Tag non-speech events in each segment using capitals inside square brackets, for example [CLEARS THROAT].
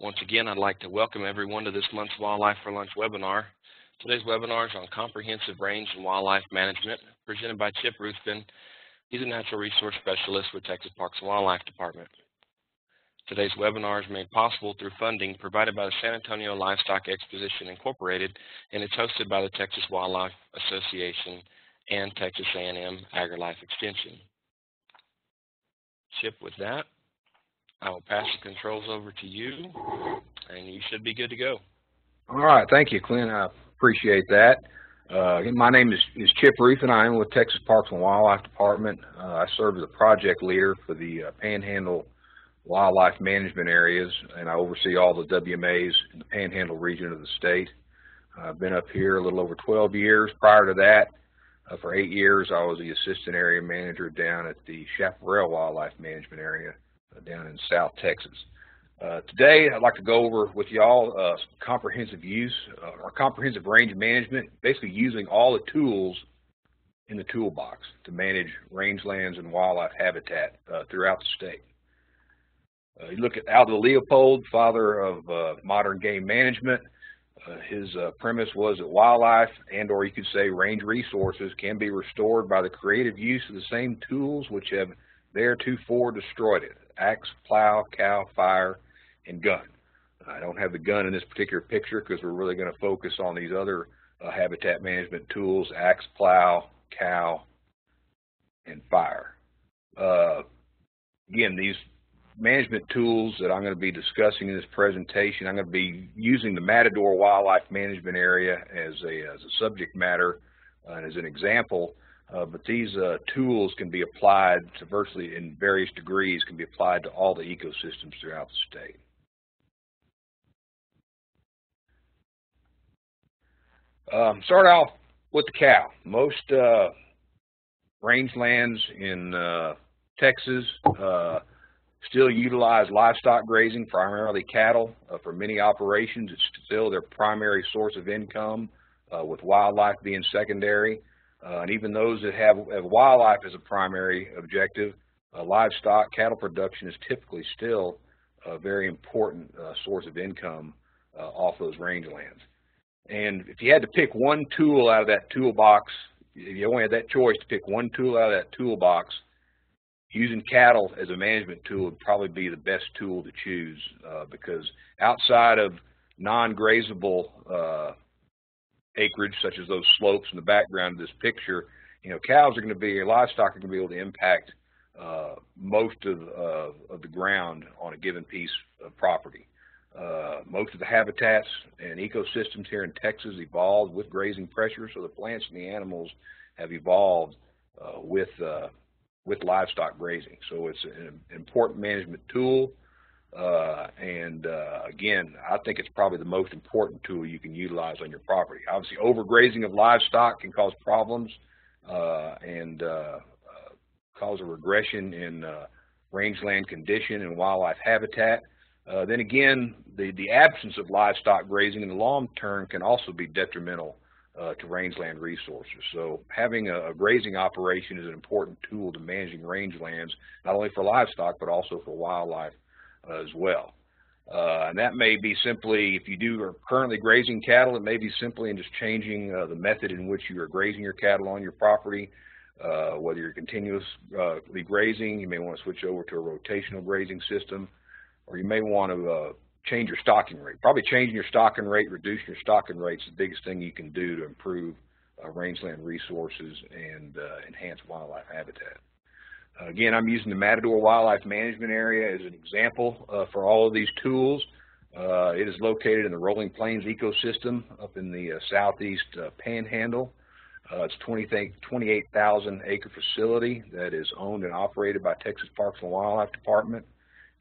Once again, I'd like to welcome everyone to this month's Wildlife for Lunch webinar. Today's webinar is on comprehensive range and wildlife management, presented by Chip Ruthven. He's a natural resource specialist with Texas Parks and Wildlife Department. Today's webinar is made possible through funding provided by the San Antonio Livestock Exposition Incorporated, and it's hosted by the Texas Wildlife Association and Texas A&M AgriLife Extension. Chip, with that, I will pass the controls over to you, and you should be good to go. All right, thank you, Clint. I appreciate that. Uh, my name is, is Chip and I am with Texas Parks and Wildlife Department. Uh, I serve as a project leader for the uh, Panhandle wildlife management areas, and I oversee all the WMAs in the Panhandle region of the state. I've been up here a little over 12 years. Prior to that, uh, for eight years, I was the assistant area manager down at the Chaparral Wildlife Management Area down in South Texas. Uh, today, I'd like to go over with y'all uh, comprehensive use uh, or comprehensive range management, basically using all the tools in the toolbox to manage rangelands and wildlife habitat uh, throughout the state. Uh, you look at Aldo Leopold, father of uh, modern game management. Uh, his premise was that wildlife and or you could say range resources can be restored by the creative use of the same tools which have theretofore destroyed it. Axe, plow, cow, fire, and gun. I don't have the gun in this particular picture because we're really going to focus on these other uh, habitat management tools, axe, plow, cow, and fire. Uh, again, these management tools that I'm going to be discussing in this presentation. I'm going to be using the Matador Wildlife Management Area as a, as a subject matter uh, and as an example, uh, but these uh, tools can be applied to virtually in various degrees, can be applied to all the ecosystems throughout the state. Um, start off with the cow. Most uh, rangelands in uh, Texas uh, still utilize livestock grazing, primarily cattle. Uh, for many operations, it's still their primary source of income, with wildlife being secondary. Uh, and even those that have, have, wildlife as a primary objective, uh, livestock, cattle production is typically still a very important uh, source of income uh, off those rangelands. And if you had to pick one tool out of that toolbox, if you only had that choice to pick one tool out of that toolbox, using cattle as a management tool would probably be the best tool to choose uh, because outside of non-grazable uh, acreage, such as those slopes in the background of this picture, you know, cows are going to be, livestock are going to be able to impact uh, most of, uh, of the ground on a given piece of property. Uh, most of the habitats and ecosystems here in Texas evolved with grazing pressure, so the plants and the animals have evolved uh, with with livestock grazing. So it's an important management tool. Uh, and uh, again, I think it's probably the most important tool you can utilize on your property. Obviously, overgrazing of livestock can cause problems uh, and uh, uh, cause a regression in uh, rangeland condition and wildlife habitat. then again, the, the absence of livestock grazing in the long term can also be detrimental to rangeland resources. So having a, a, grazing operation is an important tool to managing rangelands, not only for livestock, but also for wildlife as well. Uh, and that may be simply, if you do are currently grazing cattle, it may be simply in just changing uh, the method in which you are grazing your cattle on your property. Uh, whether you're continuously grazing, you may want to switch over to a rotational grazing system, or you may want to uh, change your stocking rate. Probably changing your stocking rate, reducing your stocking rate is the biggest thing you can do to improve uh, rangeland resources and uh, enhance wildlife habitat. Uh, again, I'm using the Matador Wildlife Management Area as an example uh, for all of these tools. Uh, it is located in the Rolling Plains ecosystem up in the uh, southeast panhandle. it's a 28,000 acre facility that is owned and operated by Texas Parks and Wildlife Department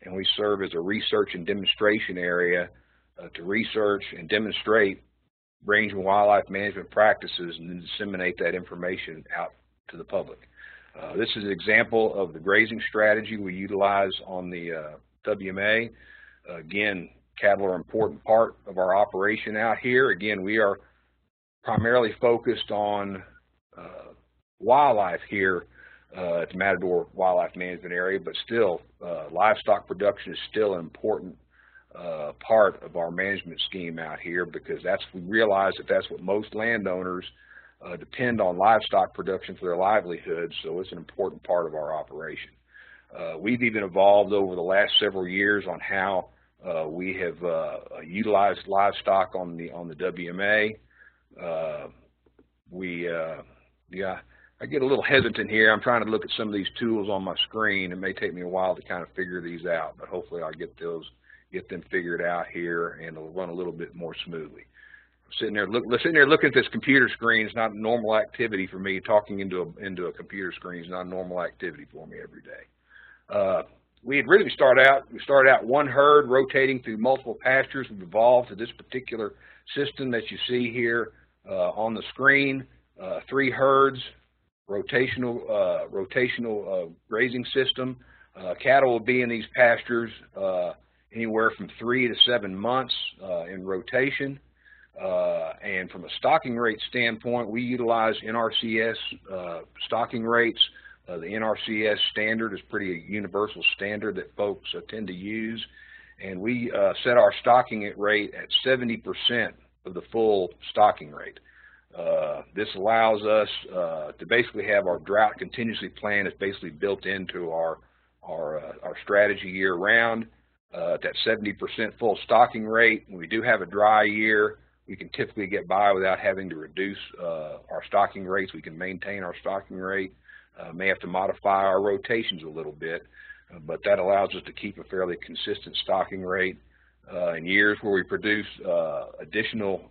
and we serve as a research and demonstration area uh, to research and demonstrate range and wildlife management practices and then disseminate that information out to the public. Uh, this is an example of the grazing strategy we utilize on the uh, WMA. again, cattle are an important part of our operation out here. Again, we are primarily focused on uh, wildlife here uh, at the Matador Wildlife Management Area, but still, uh, livestock production is still an important uh, part of our management scheme out here because that's we realize that that's what most landowners uh, depend on livestock production for their livelihood, so it's an important part of our operation. Uh, we've even evolved over the last several years on how uh, we have uh, utilized livestock on the on the WMA. Uh, we yeah, I get a little hesitant here. I'm trying to look at some of these tools on my screen. It may take me a while to kind of figure these out, but hopefully I'll get those, get them figured out here, and it'll run a little bit more smoothly. Sitting there, look, sitting there looking at this computer screen is not a normal activity for me. Talking into a into a computer screen is not a normal activity for me every day. Uh, we had really started out, we started out one herd rotating through multiple pastures. We've evolved to this particular system that you see here uh, on the screen. Uh, three herds, rotational uh, rotational uh, grazing system. Uh, cattle will be in these pastures anywhere from three to seven months in rotation. And from a stocking rate standpoint, we utilize NRCS stocking rates. the NRCS standard is pretty a universal standard that folks tend to use. And we set our stocking rate at 70% of the full stocking rate. Uh, this allows us uh, to basically have our drought contingency plan is basically built into our our, uh, our strategy year round. Uh, at that 70% full stocking rate, when we do have a dry year, we can typically get by without having to reduce uh, our stocking rates. We can maintain our stocking rate. may have to modify our rotations a little bit, but that allows us to keep a fairly consistent stocking rate. in years where we produce additional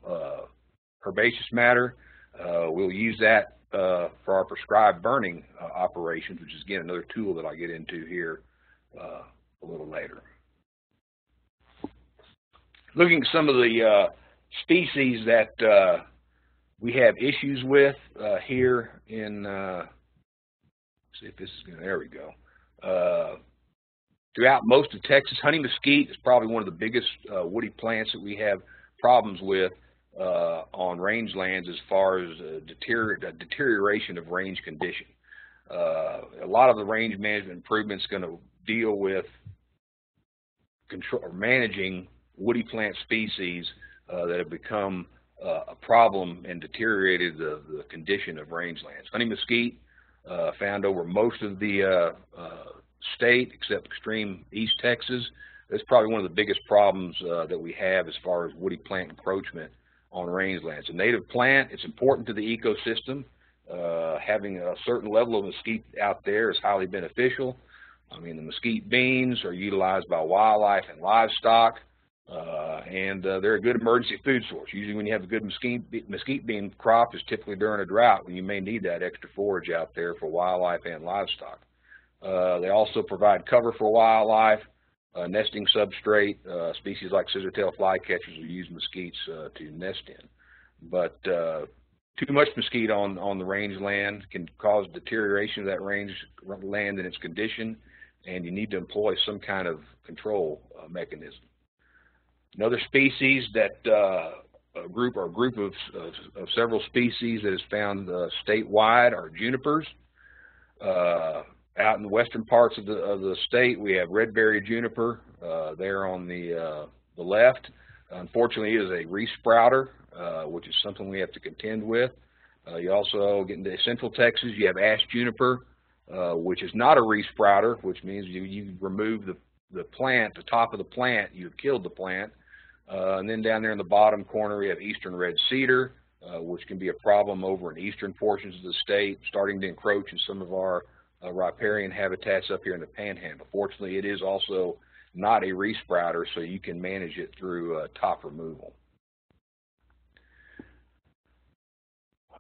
herbaceous matter. Uh, we'll use that uh, for our prescribed burning uh, operations, which is, again, another tool that I'll get into here uh, a little later. Looking at some of the uh, species that uh, we have issues with here in, see if this is going to, there we go. throughout most of Texas, honey mesquite is probably one of the biggest woody plants that we have problems with uh, on rangelands as far as uh, deterioration of range condition. Uh, a lot of the range management improvements going to deal with control or managing woody plant species uh, that have become uh, a problem and deteriorated the, the condition of rangelands. Honey mesquite uh, found over most of the state except extreme East Texas. That's probably one of the biggest problems that we have as far as woody plant encroachment on rangelands. A native plant, it's important to the ecosystem. Uh, having a certain level of mesquite out there is highly beneficial. I mean, the mesquite beans are utilized by wildlife and livestock, uh, and uh, they're a good emergency food source. Usually when you have a good mesquite, mesquite bean crop is typically during a drought when you may need that extra forage out there for wildlife and livestock. Uh, they also provide cover for wildlife, uh, nesting substrate. Uh, species like scissortail flycatchers will use mesquites uh, to nest in. But too much mesquite on, on the rangeland can cause deterioration of that range land and its condition, and you need to employ some kind of control mechanism. Another species that uh, a group or a group of, of, of, several species that is found statewide are junipers. Uh, out in the western parts of the, of the state, we have redberry juniper uh, there on the, uh, the left. Unfortunately, it is a resprouter, uh, which is something we have to contend with. Uh, you also get into central Texas, you have ash juniper, uh, which is not a resprouter, which means you, you remove the, the plant, the top of the plant, you've killed the plant. Uh, and then down there in the bottom corner, we have eastern red cedar, which can be a problem over in eastern portions of the state, starting to encroach in some of our uh, riparian habitats up here in the panhandle. Fortunately, it is also not a resprouter, so you can manage it through uh, top removal.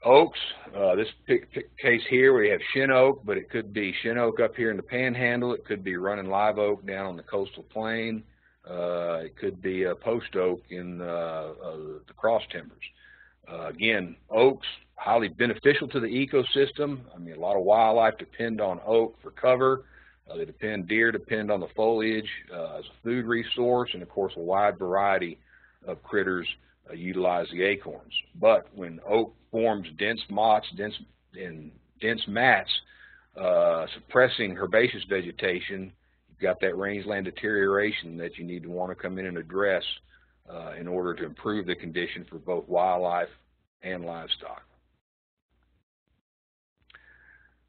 Oaks, uh, this pick, pick case here we have shin oak, but it could be shin oak up here in the panhandle. It could be running live oak down on the coastal plain. Uh, it could be a post oak in uh, uh, the cross timbers. Uh, again, oaks, highly beneficial to the ecosystem. I mean, a lot of wildlife depend on oak for cover. Uh, they depend, deer depend on the foliage uh, as a food resource, and of course, a wide variety of critters uh, utilize the acorns. But when oak forms dense dense and dense mats, uh, suppressing herbaceous vegetation, you've got that rangeland deterioration that you need to want to come in and address uh, in order to improve the condition for both wildlife and livestock.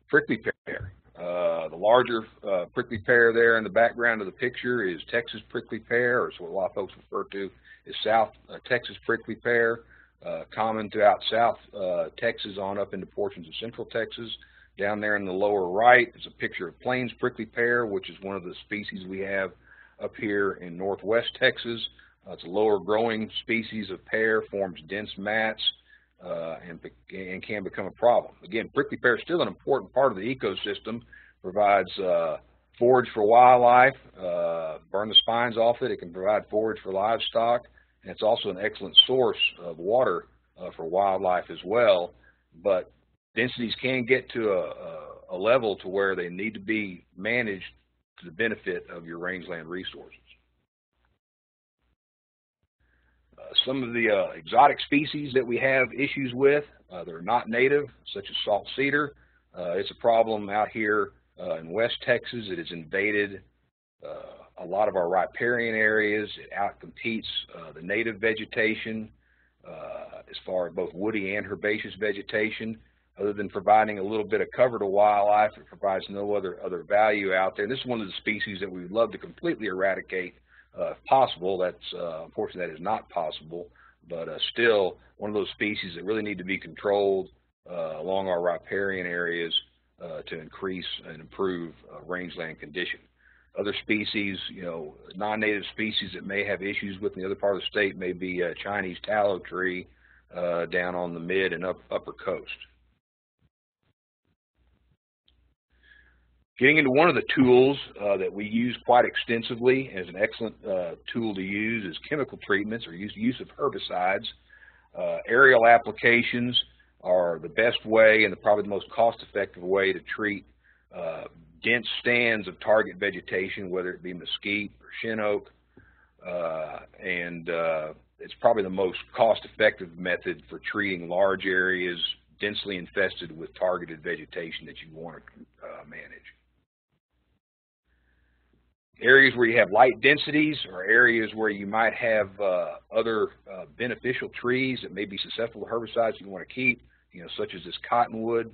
Prickly pear. Uh, the larger uh, prickly pear there in the background of the picture is Texas prickly pear, or what a lot of folks refer to as South uh, Texas prickly pear, uh, common throughout South uh, Texas on up into portions of Central Texas. Down there in the lower right is a picture of Plains prickly pear, which is one of the species we have up here in northwest Texas. Uh, it's a lower growing species of pear, forms dense mats, uh, and, and can become a problem. Again, prickly pear is still an important part of the ecosystem, provides uh, forage for wildlife, burn the spines off it, it can provide forage for livestock, and it's also an excellent source of water uh, for wildlife as well. But densities can get to a, a, a level to where they need to be managed to the benefit of your rangeland resources. Uh, some of the uh, exotic species that we have issues with, uh, that are not native, such as salt cedar. Uh, it's a problem out here uh, in West Texas. It has invaded uh, a lot of our riparian areas. It outcompetes the native vegetation as far as both woody and herbaceous vegetation. Other than providing a little bit of cover to wildlife, it provides no other other value out there. And This is one of the species that we would love to completely eradicate uh, if possible. That's uh, unfortunately that is not possible, but uh, still one of those species that really need to be controlled uh, along our riparian areas uh, to increase and improve uh, rangeland condition. Other species, you know, non-native species that may have issues with in the other part of the state may be a Chinese tallow tree down on the mid and up, upper coast. Getting into one of the tools uh, that we use quite extensively as an excellent uh, tool to use is chemical treatments or use, use of herbicides. Uh, aerial applications are the best way and the, probably the most cost-effective way to treat uh, dense stands of target vegetation, whether it be mesquite or shin oak, uh, and uh, it's probably the most cost-effective method for treating large areas densely infested with targeted vegetation that you want to manage areas where you have light densities or areas where you might have uh, other uh, beneficial trees that may be susceptible to herbicides you want to keep, you know, such as this cottonwood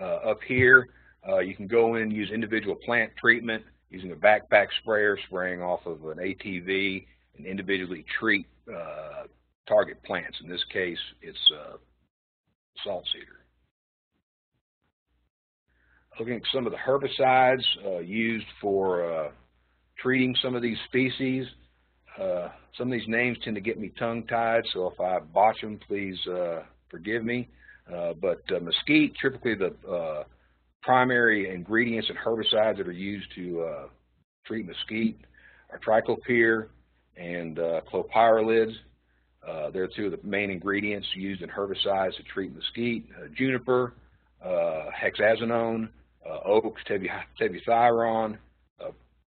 uh, up here. Uh, you can go in and use individual plant treatment using a backpack sprayer, spraying off of an ATV and individually treat uh, target plants. In this case, it's uh, salt cedar. Looking at some of the herbicides used for treating some of these species. Uh, some of these names tend to get me tongue-tied, so if I botch them, please uh, forgive me. Uh, but uh, mesquite, typically the uh, primary ingredients and herbicides that are used to uh, treat mesquite are triclopyr and clopyralids. they're two of the main ingredients used in herbicides to treat mesquite. juniper, hexazinone, oaks, tebuthiuron,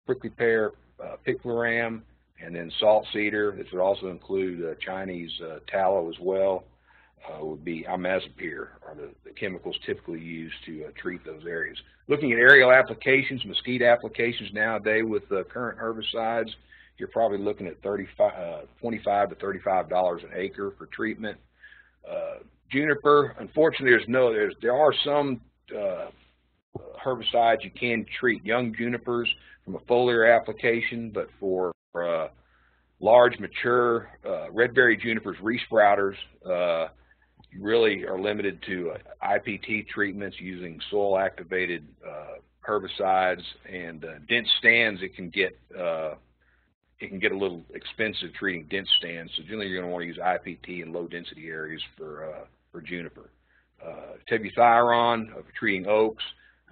prickly pear, uh, picloram, and then salt cedar. This would also include uh, Chinese uh, tallow as well. Uh, would be imazapyr are the, the, chemicals typically used to uh, treat those areas. Looking at aerial applications, mesquite applications nowadays with uh, current herbicides, you're probably looking at 35, uh, 25 to 35 dollars an acre for treatment. Uh, juniper, unfortunately, there's no there's there are some uh, herbicides you can treat young junipers from a foliar application, but for large, mature uh, redberry junipers, resprouters, really are limited to uh, IPT treatments using soil-activated uh, herbicides and uh, dense stands. It can get it can get a little expensive treating dense stands. So generally, you're going to want to use IPT in low-density areas for for juniper. Uh, tebuthiuron for treating oaks.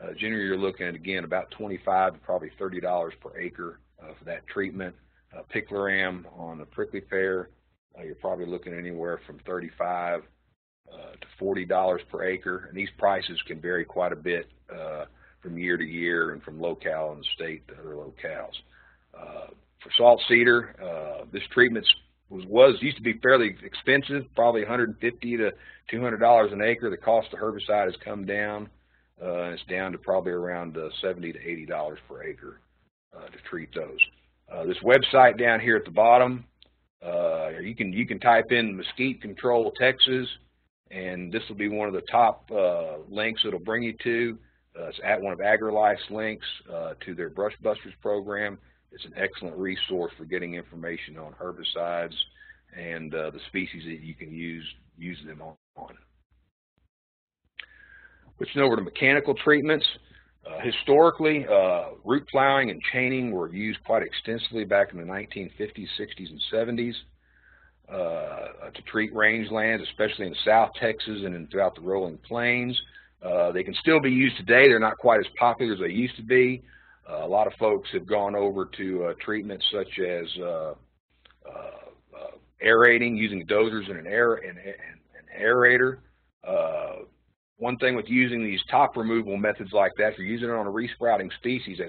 Uh, generally, you're looking at, again, about 25 to probably $30 per acre uh, for that treatment. Uh, picloram on the prickly pear, uh, you're probably looking anywhere from 35 uh, to $40 per acre. And these prices can vary quite a bit uh, from year to year and from locale in the state to other locales. Uh, for salt cedar, uh, this treatment was, was used to be fairly expensive, probably 150 to $200 an acre. The cost of herbicide has come down. Uh, it's down to probably around uh, 70 to 80 dollars per acre uh, to treat those. Uh, this website down here at the bottom, uh, you can you can type in Mesquite Control Texas, and this will be one of the top uh, links it'll bring you to. Uh, it's at one of AgriLife's links uh, to their Brush Busters program. It's an excellent resource for getting information on herbicides and the species that you can use use them on. Switching over to mechanical treatments. Uh, historically, uh, root plowing and chaining were used quite extensively back in the 1950s, 60s, and 70s uh, to treat rangelands, especially in South Texas and in, throughout the rolling plains. Uh, they can still be used today. They're not quite as popular as they used to be. Uh, a lot of folks have gone over to uh, treatments such as aerating, using dozers and an, air, and, and, an aerator. One thing with using these top removal methods like that, if you're using it on a resprouting species, that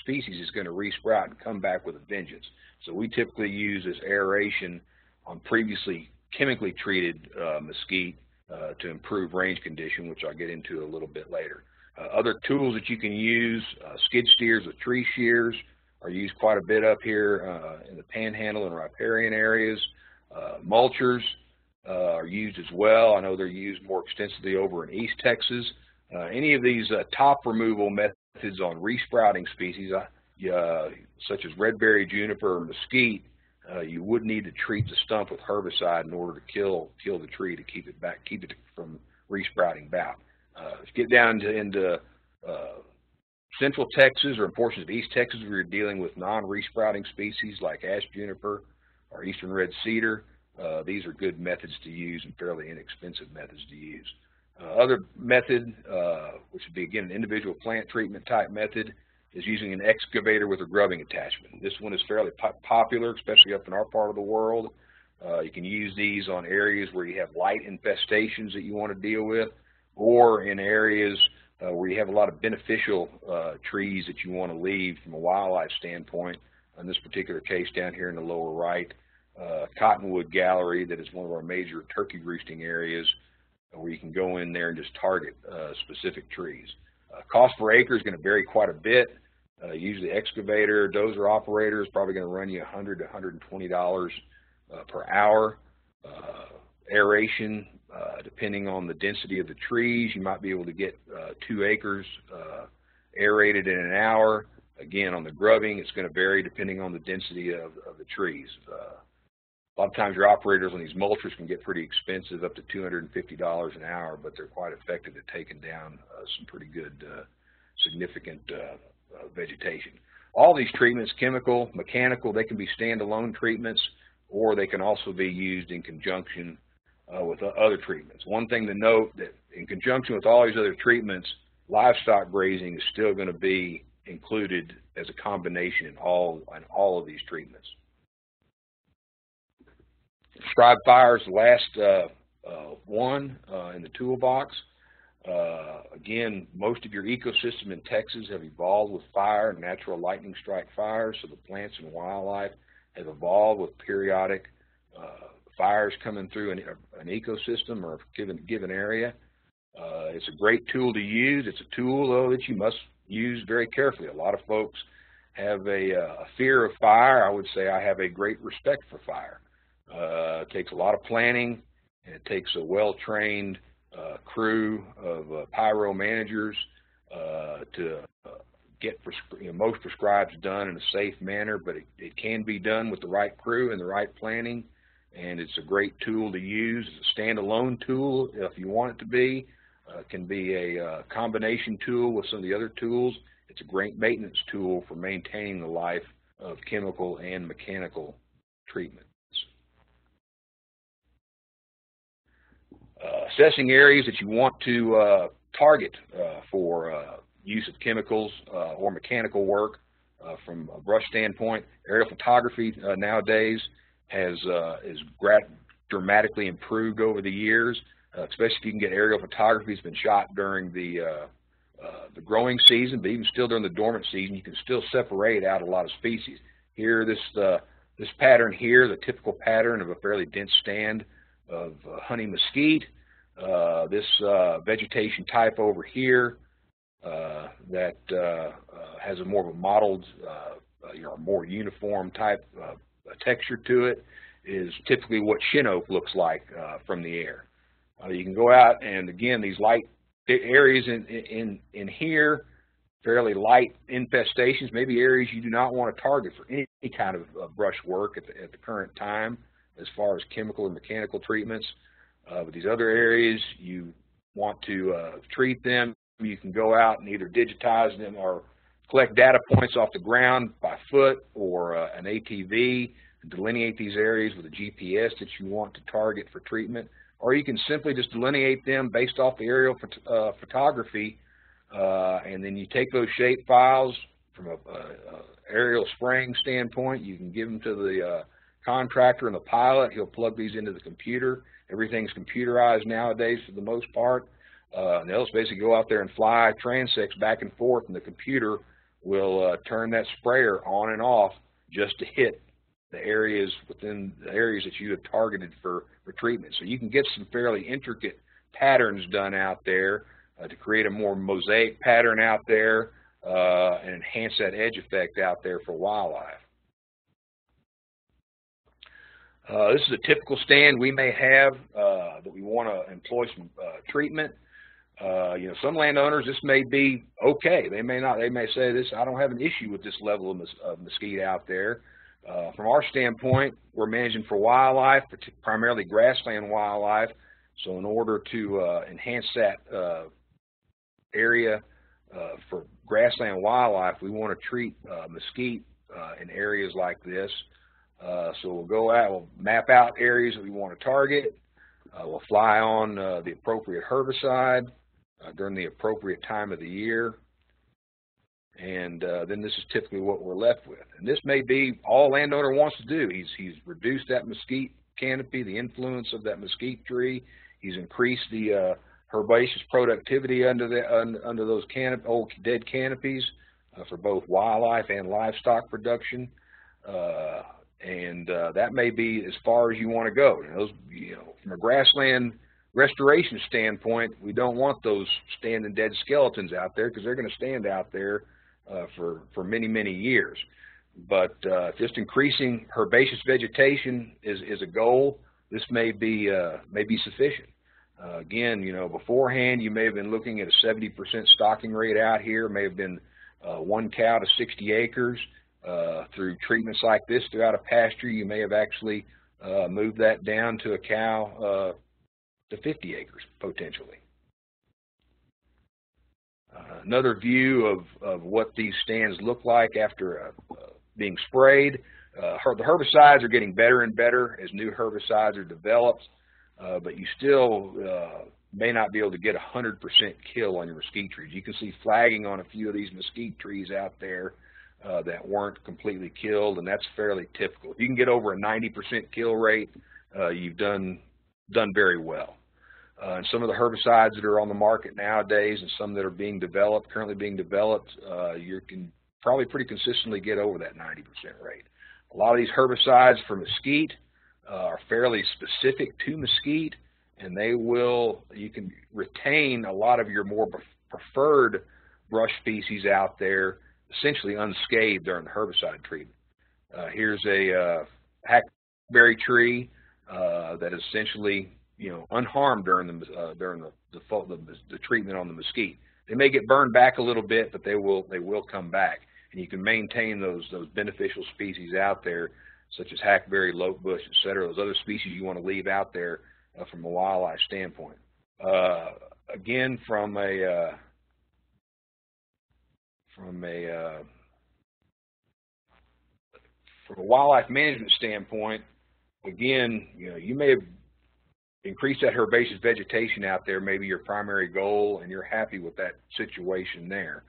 species is going to resprout and come back with a vengeance. So we typically use this aeration on previously chemically treated uh, mesquite uh, to improve range condition, which I'll get into a little bit later. Uh, other tools that you can use, uh, skid steers with tree shears are used quite a bit up here uh, in the panhandle and riparian areas. Uh, mulchers, are used as well. I know they're used more extensively over in East Texas. Any of these top removal methods on resprouting species, such as redberry, juniper, or mesquite, uh, you would need to treat the stump with herbicide in order to kill kill the tree to keep it back, keep it from resprouting back. Uh, get down to, into uh, central Texas or portions of East Texas where you're dealing with non-resprouting species like ash juniper or eastern red cedar. Uh, these are good methods to use and fairly inexpensive methods to use. Uh, other method, uh, which would be again an individual plant treatment type method, is using an excavator with a grubbing attachment. This one is fairly po popular, especially up in our part of the world. Uh, you can use these on areas where you have light infestations that you want to deal with, or in areas uh, where you have a lot of beneficial uh, trees that you want to leave from a wildlife standpoint. In this particular case down here in the lower right, uh, Cottonwood Gallery that is one of our major turkey roosting areas where you can go in there and just target uh, specific trees. Uh, cost per acre is going to vary quite a bit. Uh, usually excavator, dozer operator is probably going to run you 100 to $120 uh, per hour. Uh, aeration, depending on the density of the trees, you might be able to get two acres aerated in an hour. Again, on the grubbing, it's going to vary depending on the density of, of the trees. Uh, a lot of times your operators on these mulchers can get pretty expensive, up to $250 an hour, but they're quite effective at taking down uh, some pretty good, uh, significant uh, uh vegetation. All these treatments, chemical, mechanical, they can be standalone treatments, or they can also be used in conjunction uh, with other treatments. One thing to note that in conjunction with all these other treatments, livestock grazing is still going to be included as a combination in all, in all of these treatments. Prescribed fire is the last uh, uh, one uh, in the toolbox. Again, most of your ecosystem in Texas have evolved with fire and natural lightning strike fires, so the plants and wildlife have evolved with periodic fires coming through an, an ecosystem or a given, given area. Uh, it's a great tool to use. It's a tool, though, that you must use very carefully. A lot of folks have a, a fear of fire. I would say I have a great respect for fire. Uh, it takes a lot of planning, and it takes a well-trained uh, crew of uh, pyro managers uh, to uh, get you know, most prescribes done in a safe manner, but it, it, can be done with the right crew and the right planning, and it's a great tool to use. It's a standalone tool if you want it to be. Uh, can be a combination tool with some of the other tools. It's a great maintenance tool for maintaining the life of chemical and mechanical treatment. Assessing areas that you want to uh, target uh, for use of chemicals or mechanical work from a brush standpoint. Aerial photography nowadays has is dramatically improved over the years, especially if you can get aerial photography that's been shot during the uh, the growing season, but even still during the dormant season, you can still separate out a lot of species. Here, this uh, this pattern here, the typical pattern of a fairly dense stand of uh, honey mesquite. Uh, this uh, vegetation type over here, uh, that uh, uh, has a more of a mottled, you know, more uniform type texture to it is typically what shin oak looks like from the air. you can go out and again, these light areas in, in, in here, fairly light infestations, maybe areas you do not want to target for any, kind of brush work at the, at the, current time as far as chemical and mechanical treatments. Uh, these other areas, you want to uh, treat them, you can go out and either digitize them or collect data points off the ground by foot or uh, an ATV and delineate these areas with a GPS that you want to target for treatment. Or you can simply just delineate them based off the aerial uh, photography uh, and then you take those shape files from a, a, a, aerial spraying standpoint. You can give them to the uh, contractor and the pilot. He'll plug these into the computer. Everything's computerized nowadays for the most part. Uh, they'll basically go out there and fly transects back and forth, and the computer will uh, turn that sprayer on and off just to hit the areas within the areas that you have targeted for, for treatment. So you can get some fairly intricate patterns done out there uh, to create a more mosaic pattern out there uh, and enhance that edge effect out there for wildlife. Uh, this is a typical stand we may have uh, that we want to employ some uh, treatment. Uh, you know, some landowners, this may be okay. They may not. They may say this. I don't have an issue with this level of, mes of mesquite out there. Uh, from our standpoint, we're managing for wildlife, primarily grassland wildlife. So in order to uh, enhance that area for grassland wildlife, we want to treat mesquite in areas like this. So we'll go out, we'll map out areas that we want to target. we'll fly on the appropriate herbicide uh, during the appropriate time of the year. And uh, then this is typically what we're left with. And this may be all landowner wants to do. He's, he's reduced that mesquite canopy, the influence of that mesquite tree. He's increased the uh, herbaceous productivity under the under those canop old dead canopies uh, for both wildlife and livestock production. Uh, and uh, that may be as far as you want to go. those, you know, from a grassland restoration standpoint, we don't want those standing dead skeletons out there because they're going to stand out there uh, for, for many, many years. But uh, just increasing herbaceous vegetation is, is a goal. This may be, uh, may be sufficient. Uh, again, you know, beforehand, you may have been looking at a 70% stocking rate out here, may have been uh, one cow to 60 acres. Uh, through treatments like this throughout a pasture, you may have actually moved that down to a cow to 50 acres potentially. Uh, another view of, of what these stands look like after uh, uh, being sprayed. Uh, the herbicides are getting better and better as new herbicides are developed, uh, but you still uh, may not be able to get 100% kill on your mesquite trees. You can see flagging on a few of these mesquite trees out there that weren't completely killed, and that's fairly typical. If you can get over a 90% kill rate, you've done done very well. Uh, and some of the herbicides that are on the market nowadays and some that are being developed, currently being developed, uh, you can probably pretty consistently get over that 90% rate. A lot of these herbicides for mesquite uh, are fairly specific to mesquite, and they will, you can retain a lot of your more preferred brush species out there essentially unscathed during the herbicide treatment. Uh, here's a uh, hackberry tree uh, that essentially you know, unharmed during the uh, during the the, the the treatment on the mesquite. They may get burned back a little bit, but they will they will come back, and you can maintain those those beneficial species out there, such as hackberry, lotebush, et cetera. Those other species you want to leave out there uh, from a wildlife standpoint. Uh, again, from a uh, from a uh, from a wildlife management standpoint, again, you know, you may have increase that herbaceous vegetation out there may be your primary goal and you're happy with that situation there.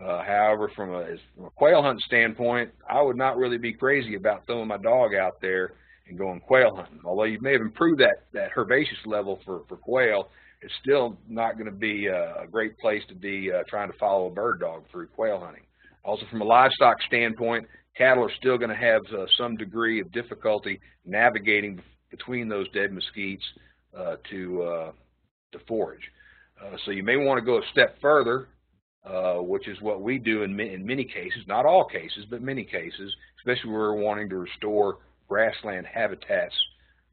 Uh, however, from a, from a, quail hunt standpoint, I would not really be crazy about throwing my dog out there and going quail hunting. Although you may have improved that, that herbaceous level for, for quail, it's still not going to be a, a, great place to be uh, trying to follow a bird dog through quail hunting. Also, from a livestock standpoint, cattle are still going to have uh, some degree of difficulty navigating between those dead mesquites uh, to, uh, to forage. Uh, so you may want to go a step further uh, which is what we do in, in many cases, not all cases, but many cases, especially where we're wanting to restore grassland habitats,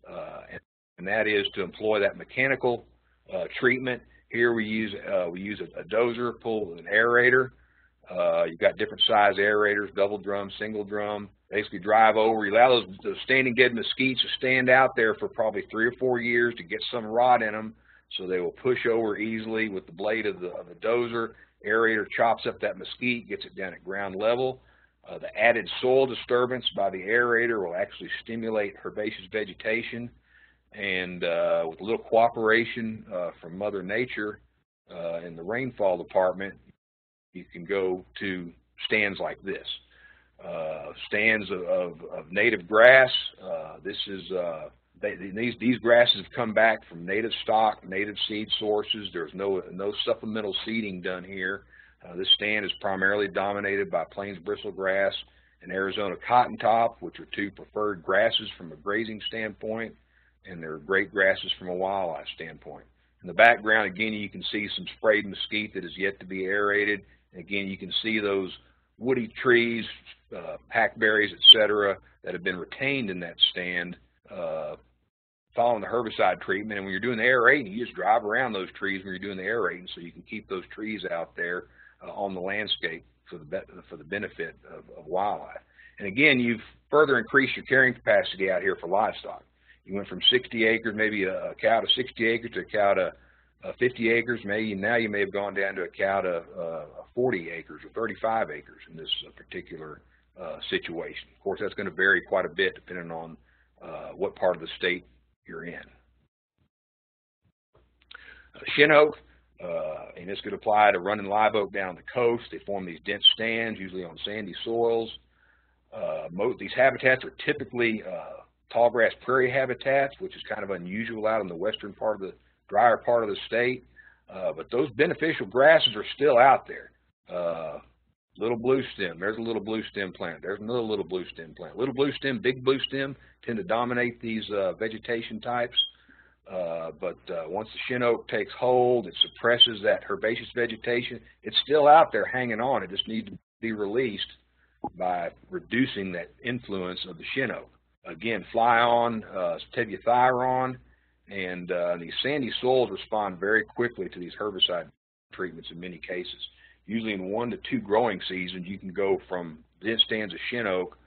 uh, and, and, that is to employ that mechanical uh, treatment. Here we use uh, we use a, a, dozer, pull an aerator. Uh, you've got different size aerators, double drum, single drum. Basically drive over, you allow those, those standing dead mesquites to stand out there for probably three or four years to get some rot in them so they will push over easily with the blade of the, of the dozer aerator chops up that mesquite, gets it down at ground level. Uh, the added soil disturbance by the aerator will actually stimulate herbaceous vegetation. And uh, with a little cooperation uh, from Mother Nature uh, in the rainfall department, you can go to stands like this. Uh, stands of, of, of, native grass. Uh, this is they, these these grasses have come back from native stock, native seed sources. There's no no supplemental seeding done here. Uh, this stand is primarily dominated by plains bristlegrass and Arizona cottontop, which are two preferred grasses from a grazing standpoint, and they're great grasses from a wildlife standpoint. In the background, again, you can see some sprayed mesquite that is yet to be aerated. And again, you can see those woody trees, uh, hackberries, etc., that have been retained in that stand uh, following the herbicide treatment. And when you're doing the aerating, you just drive around those trees when you're doing the aerating so you can keep those trees out there uh, on the landscape for the, for the benefit of, of wildlife. And again, you've further increased your carrying capacity out here for livestock. You went from 60 acres, maybe a, cow to 60 acres to a cow to uh, 50 acres. Maybe now you may have gone down to a cow to uh, 40 acres or 35 acres in this uh, particular uh, situation. Of course, that's going to vary quite a bit depending on uh, what part of the state you're in. Uh, shin oak, uh, and this could apply to running live oak down the coast. They form these dense stands, usually on sandy soils. Most, these habitats are typically tallgrass prairie habitats, which is kind of unusual out in the western part of the drier part of the state. Uh, but those beneficial grasses are still out there. Uh, Little blue stem, there's a little blue stem plant. There's another little blue stem plant. Little blue stem, big blue stem tend to dominate these uh, vegetation types. Uh, but uh, once the shin oak takes hold, it suppresses that herbaceous vegetation. It's still out there hanging on. It just needs to be released by reducing that influence of the shin oak. Again, fly on, uh, tebuthiuron, and uh, these sandy soils respond very quickly to these herbicide treatments in many cases usually in one to two growing seasons, you can go from dense stands of shin oak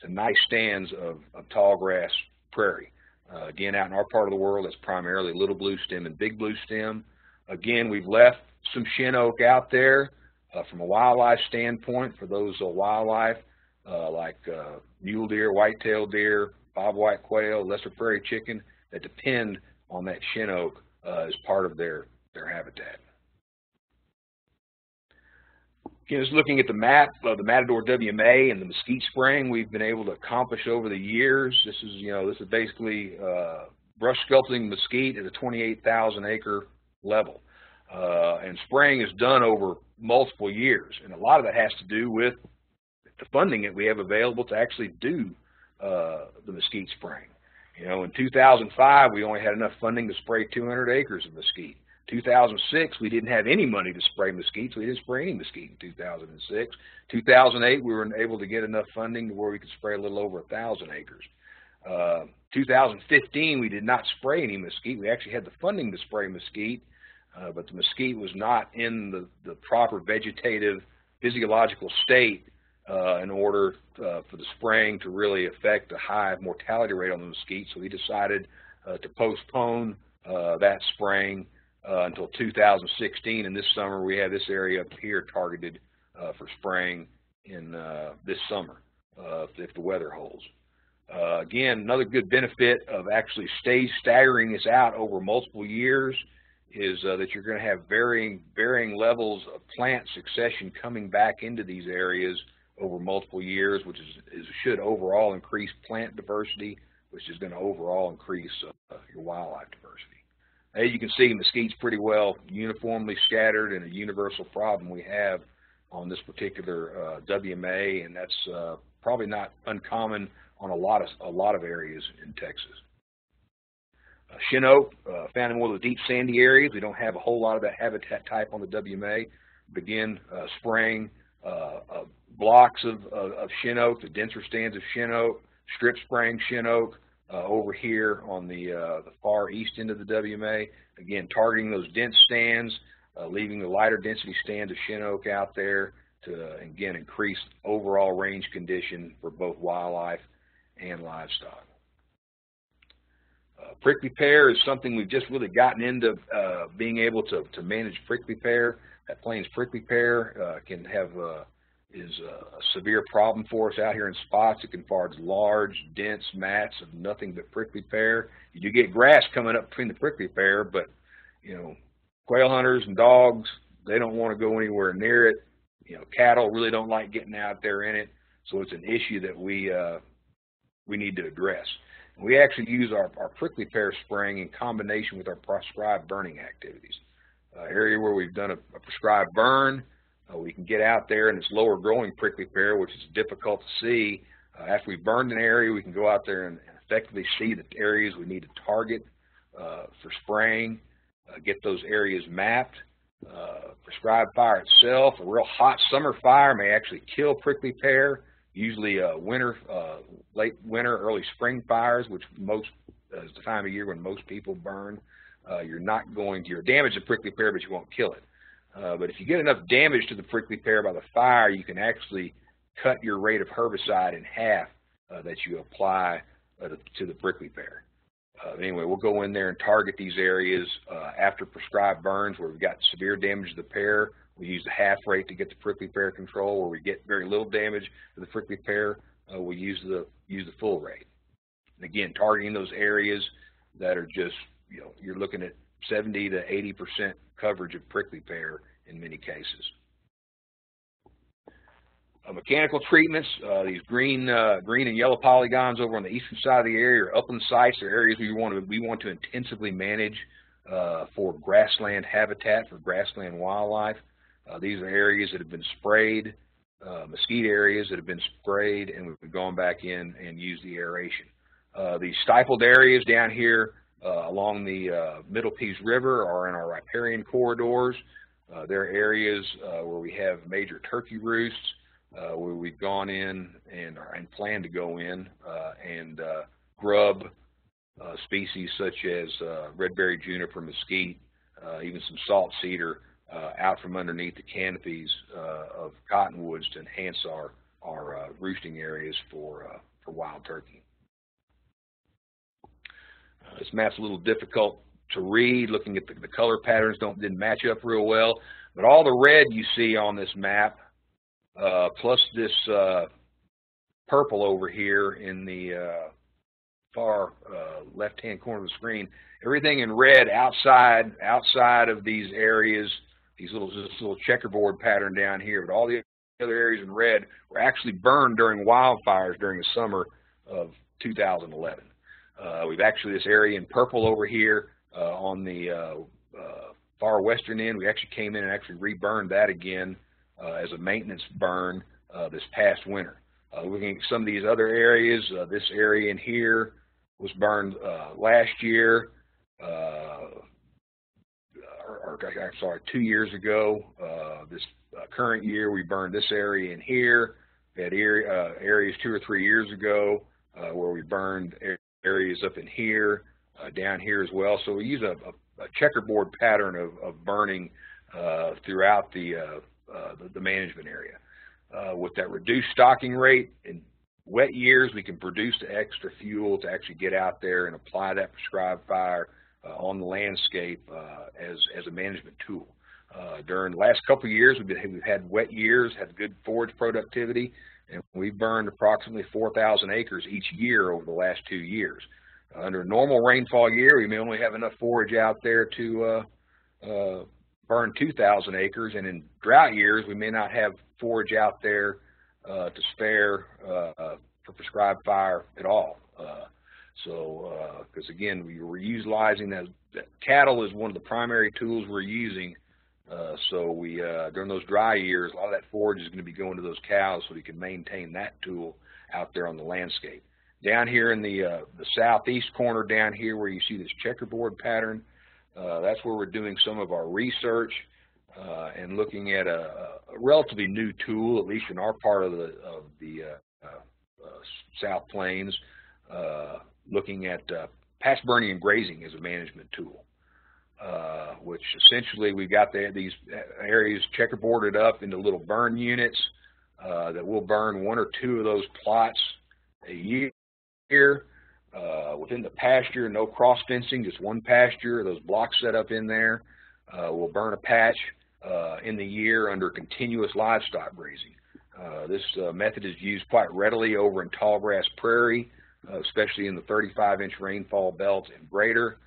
to nice stands of, of tall grass prairie. Uh, again, out in our part of the world, it's primarily little blue stem and big blue stem. Again, we've left some shin oak out there uh, from a wildlife standpoint for those uh, wildlife uh, like uh, mule deer, white-tailed deer, bobwhite quail, lesser prairie chicken that depend on that shin oak uh, as part of their, their habitat. Again, just looking at the map of the Matador WMA and the mesquite spraying we've been able to accomplish over the years. This is, you know, this is basically uh, brush sculpting mesquite at a 28,000 acre level. Uh, and spraying is done over multiple years. And a lot of that has to do with the funding that we have available to actually do uh, the mesquite spraying. You know, in 2005, we only had enough funding to spray 200 acres of mesquite. 2006, we didn't have any money to spray mesquite, so we didn't spray any mesquite in 2006. 2008, we were able to get enough funding to where we could spray a little over a 1,000 acres. Uh, 2015, we did not spray any mesquite. We actually had the funding to spray mesquite, uh, but the mesquite was not in the, the proper vegetative physiological state uh, in order uh, for the spraying to really affect a high mortality rate on the mesquite. So we decided uh, to postpone uh, that spraying uh, until 2016. And this summer, we have this area up here targeted uh, for spraying in this summer if the weather holds. Again, another good benefit of actually stage staggering this out over multiple years is uh, that you're going to have varying varying levels of plant succession coming back into these areas over multiple years, which is, is should overall increase plant diversity, which is going to overall increase uh, your wildlife diversity. As you can see, mesquite's pretty well uniformly scattered and a universal problem we have on this particular uh, WMA, and that's uh, probably not uncommon on a lot of a lot of areas in Texas. Uh, Shin oak, uh, found in more of the deep sandy areas. We don't have a whole lot of that habitat type on the WMA, begin uh, spraying uh, uh, blocks of, of, of shin oak, the denser stands of shin oak, strip spraying shin oak uh, over here on the, uh, the far east end of the WMA. Again, targeting those dense stands, uh, leaving the lighter density stands of shin oak out there to, again, increase overall range condition for both wildlife and livestock. Uh, prickly pear is something we've just really gotten into uh, being able to, to manage prickly pear. That plains prickly pear uh, can have uh, is a, severe problem for us out here in spots. It can forage large, dense mats of nothing but prickly pear. You do get grass coming up between the prickly pear, but you know, quail hunters and dogs, they don't want to go anywhere near it. You know, cattle really don't like getting out there in it, so it's an issue that we uh, we need to address. We actually use our, our prickly pear spraying in combination with our prescribed burning activities. Uh, area where we've done a, a prescribed burn, uh, we can get out there and it's lower growing prickly pear, which is difficult to see. Uh, after we've burned an area, we can go out there and, effectively see the areas we need to target uh, for spraying, uh, get those areas mapped. Uh, prescribed fire itself, a real hot summer fire may actually kill prickly pear. Usually uh, winter, late winter, early spring fires, which most is the time of year when most people burn. you're not going to, you're damage the prickly pear, but you won't kill it. Uh, but if you get enough damage to the prickly pear by the fire, you can actually cut your rate of herbicide in half uh, that you apply uh, to, to, the prickly pear. Uh, anyway, we'll go in there and target these areas uh, after prescribed burns where we've got severe damage to the pear. We use the half rate to get the prickly pear control. Where we get very little damage to the prickly pear, we use the use the full rate. And again, targeting those areas that are just you know you're looking at 70 to 80 percent coverage of prickly pear in many cases. Uh, mechanical treatments, uh, these green, uh, green and yellow polygons over on the eastern side of the area are upland sites. They're areas we want to we want to intensively manage uh, for grassland habitat for grassland wildlife. Uh, these are areas that have been sprayed, uh, mesquite areas that have been sprayed, and we've gone back in and used the aeration. these stifled areas down here uh, along the uh, Middle Pease River or in our riparian corridors. Uh, there are areas uh, where we have major turkey roosts uh, where we've gone in and, and plan to go in uh, and grub species such as red-berried juniper, mesquite, even some salt cedar out from underneath the canopies of cottonwoods to enhance our, our roosting areas for, for wild turkey. This map's a little difficult to read. Looking at the, the color patterns don't didn't match up real well. But all the red you see on this map, uh, plus this uh, purple over here in the uh, far uh, left-hand corner of the screen, everything in red outside outside of these areas, these little this little checkerboard pattern down here, but all the other areas in red were actually burned during wildfires during the summer of 2011. Uh, we've actually this area in purple over here uh, on the uh, uh, far western end. We actually came in and actually reburned that again uh, as a maintenance burn uh, this past winter. looking at some of these other areas, this area in here was burned last year, or, or, I'm sorry, two years ago. this current year, we burned this area in here. We had area, areas two or three years ago where we burned areas up in here, uh, down here as well. So we use a, a, a checkerboard pattern of, of burning uh, throughout the, uh, uh, the, the, management area. Uh, with that reduced stocking rate, in wet years we can produce the extra fuel to actually get out there and apply that prescribed fire on the landscape as, as a management tool. during the last couple of years, we've, been, we've had wet years, had good forage productivity, and we've burned approximately 4,000 acres each year over the last two years. Uh, under a normal rainfall year, we may only have enough forage out there to uh, uh, burn 2,000 acres, and in drought years, we may not have forage out there uh, to spare uh, for prescribed fire at all. Uh, so, because again, we were utilizing that cattle is one of the primary tools we're using uh, so we uh, during those dry years, a lot of that forage is going to be going to those cows, so we can maintain that tool out there on the landscape. Down here in the uh, the southeast corner, down here where you see this checkerboard pattern, uh, that's where we're doing some of our research. uh, and looking at a, a, relatively new tool, at least in our part of the of the South Plains, looking at patch burning and grazing as a management tool. Which essentially we've got the, these areas checkerboarded up into little burn units that will burn one or two of those plots a year. Uh, within the pasture, no cross fencing, just one pasture. Those blocks set up in there. Uh, we'll burn a patch uh, in the year under continuous livestock grazing. Uh, this uh, method is used quite readily over in tallgrass prairie, uh, especially in the 35-inch rainfall belt and greater.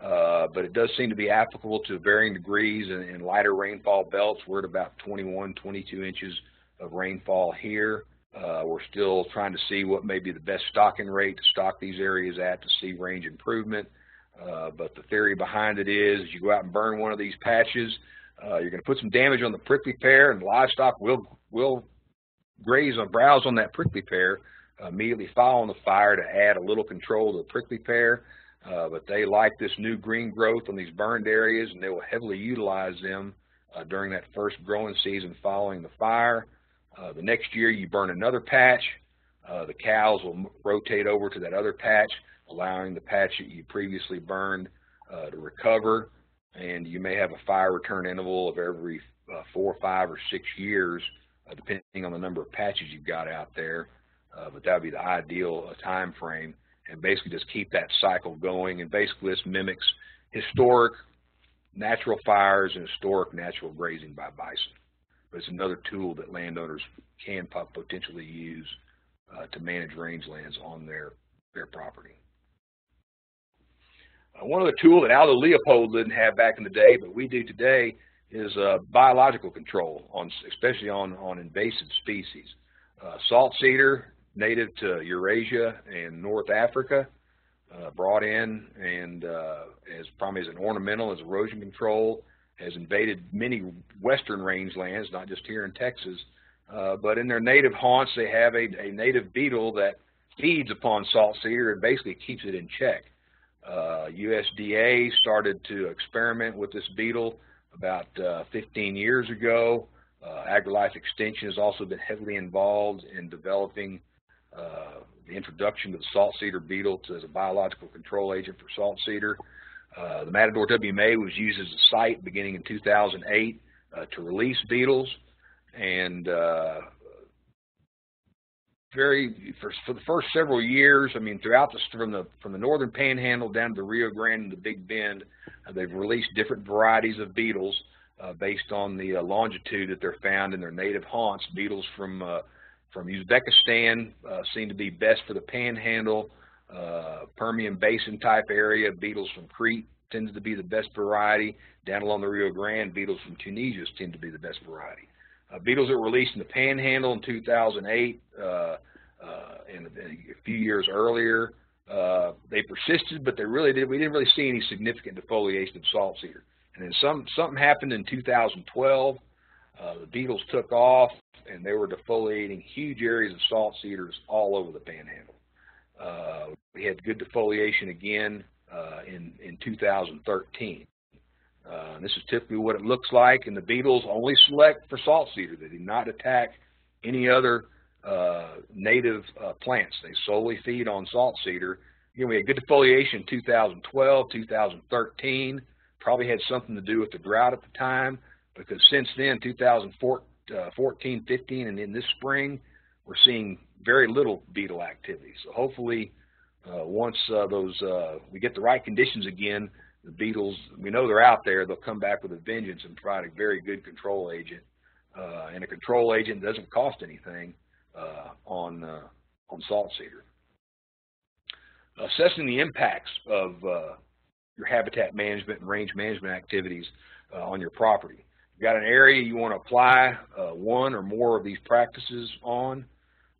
But it does seem to be applicable to varying degrees in, in lighter rainfall belts. We're at about 21, 22 inches of rainfall here. Uh, we're still trying to see what may be the best stocking rate to stock these areas at to see range improvement. Uh, but the theory behind it is you go out and burn one of these patches, uh, you're going to put some damage on the prickly pear, and livestock will will graze or browse on that prickly pear uh, immediately following the fire to add a little control to the prickly pear. Uh, but they like this new green growth on these burned areas, and they will heavily utilize them uh, during that first growing season following the fire. Uh, the next year you burn another patch. Uh, the cows will rotate over to that other patch, allowing the patch that you previously burned uh, to recover. And you may have a fire return interval of every uh, four, five, or six years, depending on the number of patches you've got out there. But that would be the ideal time frame. And basically just keep that cycle going. And basically this mimics historic natural fires and historic natural grazing by bison but it's another tool that landowners can potentially use uh, to manage rangelands on their, their property. Uh, one of the tools that Aldo Leopold didn't have back in the day, but we do today, is uh, biological control, on, especially on, on invasive species. Uh, salt cedar, native to Eurasia and North Africa, uh, brought in and uh, as probably as an ornamental, as erosion control, has invaded many western rangelands, not just here in Texas. Uh, but in their native haunts, they have a, a, native beetle that feeds upon salt cedar and basically keeps it in check. Uh, USDA started to experiment with this beetle about uh, 15 years ago. Uh, AgriLife Extension has also been heavily involved in developing uh, the introduction of the salt cedar beetle as a biological control agent for salt cedar. Uh, the Matador WMA was used as a site beginning in 2008 uh, to release beetles, and uh, very for, for the first several years, I mean, throughout the from the from the northern Panhandle down to the Rio Grande and the Big Bend, uh, they've released different varieties of beetles based on the longitude that they're found in their native haunts. Beetles from from Uzbekistan seem to be best for the Panhandle. Uh, Permian Basin type area, beetles from Crete tends to be the best variety. Down along the Rio Grande, beetles from Tunisia tend to be the best variety. Uh, beetles that were released in the Panhandle in 2008 uh, uh, and a few years earlier, uh, they persisted, but they really did. We didn't really see any significant defoliation of salt cedar. And then some something happened in 2012. Uh, the beetles took off, and they were defoliating huge areas of salt cedars all over the Panhandle. Uh, we had good defoliation again uh, in, in 2013. Uh, this is typically what it looks like, and the beetles only select for salt cedar. They do not attack any other uh, native uh, plants. They solely feed on salt cedar. Know, we had good defoliation in 2012, 2013. Probably had something to do with the drought at the time, because since then, 2014, 15, and in this spring, we're seeing very little beetle activity. So hopefully, uh, once uh, those uh, we get the right conditions again, the beetles, we know they're out there, they'll come back with a vengeance and provide a very good control agent. Uh, and a control agent doesn't cost anything uh, on, uh, on salt cedar. Assessing the impacts of your habitat management and range management activities on your property. Got an area you want to apply one or more of these practices on,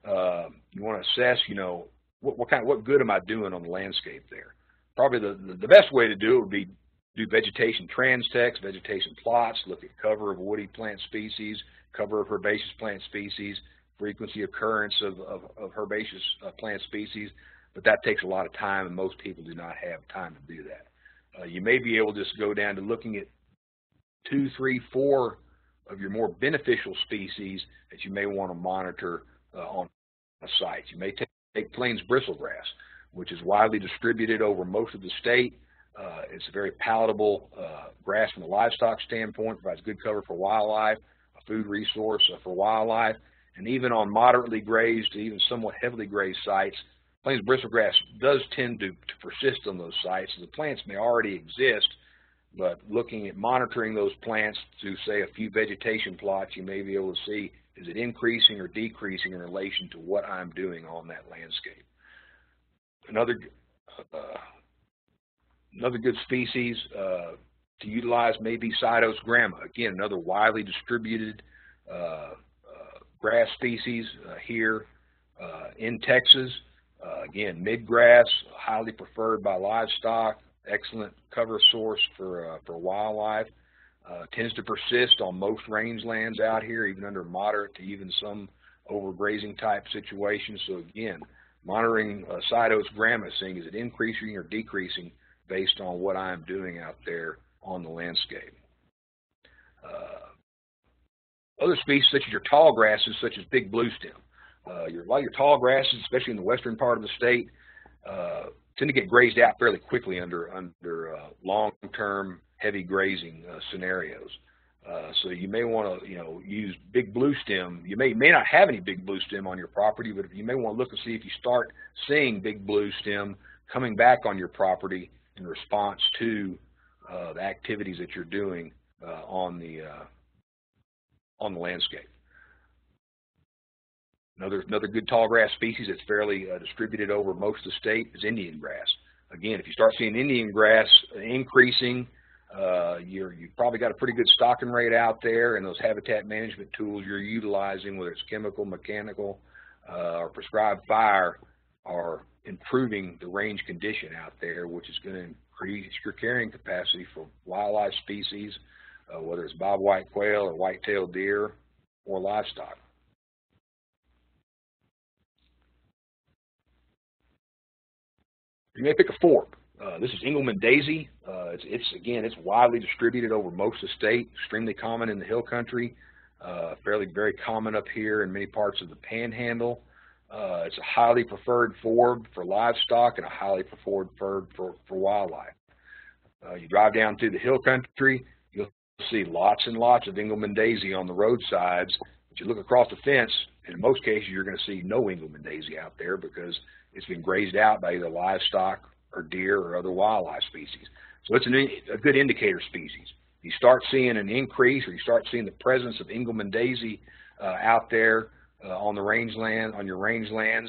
uh, you want to assess, you know, what, what kind, what good am I doing on the landscape there? Probably the, the, the best way to do it would be do vegetation transects, vegetation plots, look at cover of woody plant species, cover of herbaceous plant species, frequency occurrence of, of, of herbaceous uh, plant species, but that takes a lot of time and most people do not have time to do that. Uh, you may be able to just go down to looking at two, three, four of your more beneficial species that you may want to monitor uh, on a site. You may take, take plains bristlegrass, which is widely distributed over most of the state. Uh, it's a very palatable uh, grass from a livestock standpoint, provides good cover for wildlife, a food resource uh, for wildlife, and even on moderately grazed even somewhat heavily grazed sites, plains bristlegrass does tend to, to persist on those sites. The plants may already exist, but looking at monitoring those plants to say a few vegetation plots, you may be able to see is it increasing or decreasing in relation to what I'm doing on that landscape. Another uh, another good species uh, to utilize may be sideoats grama. Again, another widely distributed uh, uh grass species uh, here uh, in Texas. again, midgrass, highly preferred by livestock, excellent cover source for, for wildlife. tends to persist on most rangelands out here, even under moderate to even some overgrazing type situations. So again, monitoring uh, sideoats grama, seeing is it increasing or decreasing based on what I'm doing out there on the landscape. Uh, other species such as your tall grasses, such as big bluestem. Uh, your, a lot of your tall grasses, especially in the western part of the state, uh, tend to get grazed out fairly quickly under under uh, long-term heavy grazing uh, scenarios. Uh, so you may want to, you know, use big bluestem. You may may not have any big bluestem on your property, but you may want to look and see if you start seeing big bluestem coming back on your property in response to uh, the activities that you're doing uh, on the uh, on the landscape. Another another good tall grass species that's fairly uh, distributed over most of the state is Indian grass. Again, if you start seeing Indian grass increasing, uh, you're you've probably got a pretty good stocking rate out there, and those habitat management tools you're utilizing, whether it's chemical, mechanical, uh, or prescribed fire, are improving the range condition out there, which is going to increase your carrying capacity for wildlife species, uh, whether it's bobwhite quail or white-tailed deer or livestock. You may pick a forb. Uh, this is Engelmann daisy. Uh, it's, it's, again, it's widely distributed over most of the state, extremely common in the hill country, uh, fairly very common up here in many parts of the panhandle. Uh, it's a highly preferred forb for livestock and a highly preferred for, for, for wildlife. Uh, you drive down through the hill country, you'll see lots and lots of Engelmann daisy on the roadsides. But you look across the fence, and in most cases you're going to see no Engelmann daisy out there because it's been grazed out by either livestock or deer or other wildlife species. So it's an, a good indicator species. If you start seeing an increase or you start seeing the presence of Engelmann daisy uh, out there, uh, on the rangeland, on your rangelands,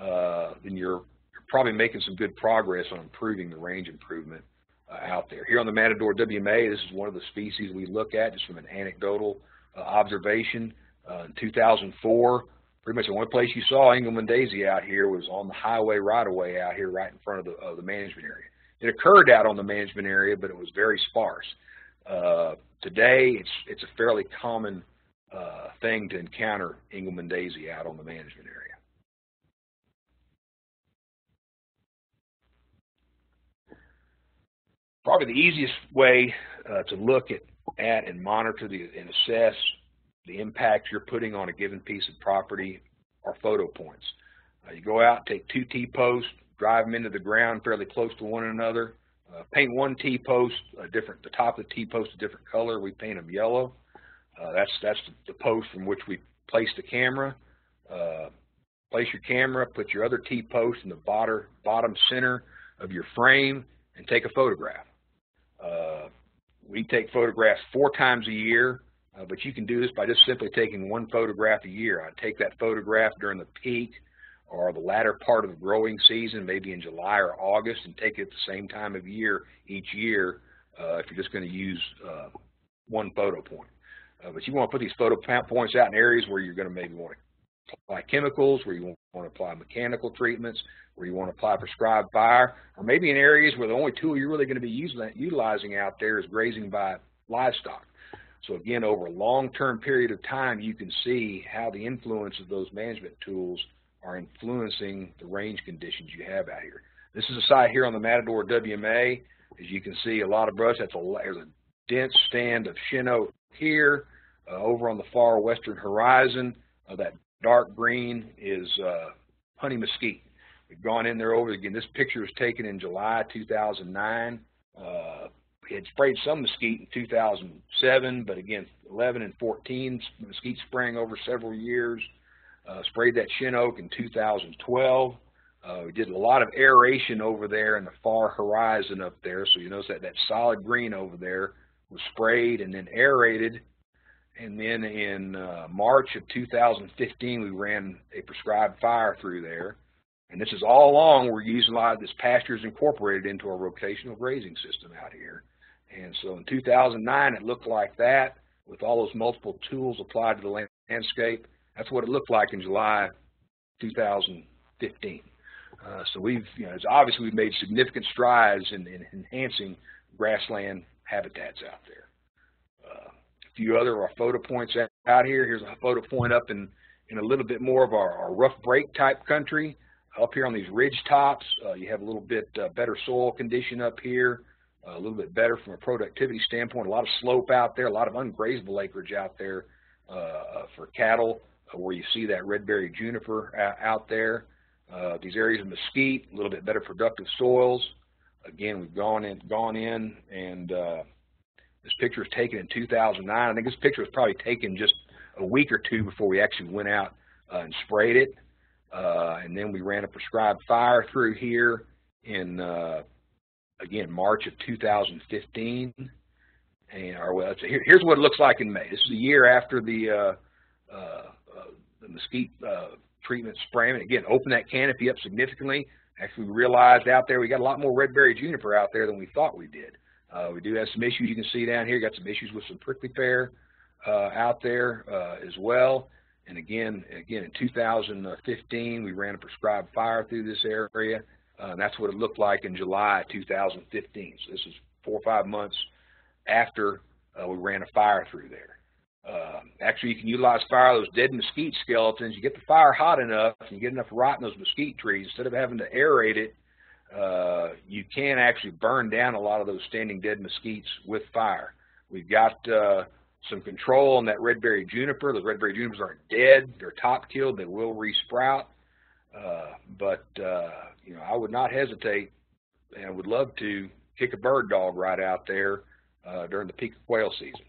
uh, then you're, you're, probably making some good progress on improving the range improvement uh, out there. Here on the Matador WMA, this is one of the species we look at just from an anecdotal uh, observation. Uh, in 2004, pretty much the only place you saw Engelmann daisy out here was on the highway right-of-way out here right in front of the, of the management area. It occurred out on the management area, but it was very sparse. Uh, today, it's it's a fairly common uh, thing to encounter Engelmann daisy out on the management area. Probably the easiest way uh, to look at, at and monitor the, and assess the impact you're putting on a given piece of property are photo points. Uh, you go out, take two T-posts, drive them into the ground fairly close to one another, uh, paint one T-post, a different, the top of the T-post a different color, we paint them yellow. Uh, that's that's the post from which we place the camera. Uh, place your camera, put your other T-post in the bottom, bottom center of your frame, and take a photograph. Uh, we take photographs four times a year, uh, but you can do this by just simply taking one photograph a year. I'd take that photograph during the peak or the latter part of the growing season, maybe in July or August, and take it at the same time of year each year uh, if you're just going to use uh, one photo point. Uh, but you want to put these photo points out in areas where you're going to maybe want to apply chemicals, where you want to apply mechanical treatments, where you want to apply prescribed fire, or maybe in areas where the only tool you're really going to be using, utilizing out there is grazing by livestock. So again, over a long-term period of time, you can see how the influence of those management tools are influencing the range conditions you have out here. This is a site here on the Matador WMA. As you can see, a lot of brush. That's a, there's a dense stand of shin oak here. Uh, over on the far western horizon, uh, that dark green is uh, honey mesquite. We've gone in there over again. This picture was taken in July 2009. Had sprayed some mesquite in 2007, but again, 11 and 14 mesquite spraying over several years. Uh, sprayed that shin oak in 2012. Uh, we did a lot of aeration over there in the far horizon up there. So you notice that that solid green over there was sprayed and then aerated. And then in uh, March of 2015, we ran a prescribed fire through there. And this is all along we're using a lot of this pastures incorporated into our rotational grazing system out here. And so in 2009, it looked like that with all those multiple tools applied to the landscape. That's what it looked like in July 2015. Uh, so we've, you know, it's obviously we've made significant strides in, in enhancing grassland habitats out there. Uh, a few other our photo points out here. Here's a photo point up in, in a little bit more of our, our rough break type country. Up here on these ridge tops, uh, you have a little bit uh, better soil condition up here, a little bit better from a productivity standpoint. A lot of slope out there, a lot of ungrazable acreage out there uh, for cattle, where you see that redberry juniper out there. Uh, these areas of mesquite, a little bit better productive soils. Again, we've gone in, gone in, and uh, this picture was taken in 2009. I think this picture was probably taken just a week or two before we actually went out uh, and sprayed it. Uh, and then we ran a prescribed fire through here in, uh, again, March of 2015. And or, well, here, here's what it looks like in May. This is a year after the, uh, uh, the mesquite treatment spraying. And again, open that canopy up significantly. Actually, we realized out there we got a lot more redberry juniper out there than we thought we did. Uh, we do have some issues you can see down here. Got some issues with some prickly pear uh, out there uh, as well. And again, again in 2015, we ran a prescribed fire through this area. Uh, that's what it looked like in July 2015. So this is four or five months after uh, we ran a fire through there. Uh, actually, you can utilize fire those dead mesquite skeletons. You get the fire hot enough, and you get enough rot in those mesquite trees. Instead of having to aerate it, uh, you can actually burn down a lot of those standing dead mesquites with fire. We've got uh, some control on that redberry juniper. The redberry junipers aren't dead; they're top killed. They will resprout. Uh, but uh, you know, I would not hesitate, and would love to kick a bird dog right out there uh, during the peak of quail season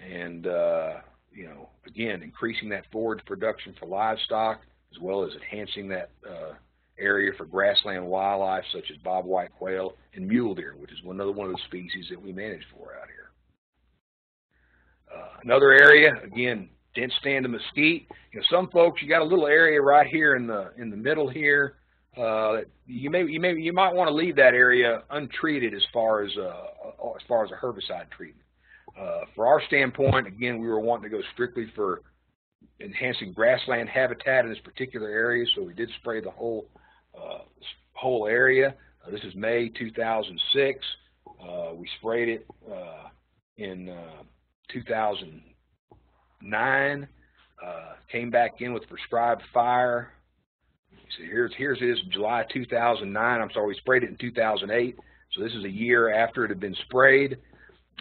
and uh, you know, again, increasing that forage production for livestock as well as enhancing that uh, area for grassland wildlife such as bobwhite quail and mule deer, which is another one of the species that we manage for out here. Uh, another area, again, dense stand of mesquite. You know, some folks, you got a little area right here in the in the middle here. Uh, you may you may you might want to leave that area untreated as far as uh, as far as a herbicide treatment. Uh, for our standpoint, again, we were wanting to go strictly for enhancing grassland habitat in this particular area, so we did spray the whole uh, whole area. Uh, this is May 2006. Uh, we sprayed it uh, in uh, 2009. came back in with prescribed fire. Here's here's his July 2009. I'm sorry, we sprayed it in 2008. So this is a year after it had been sprayed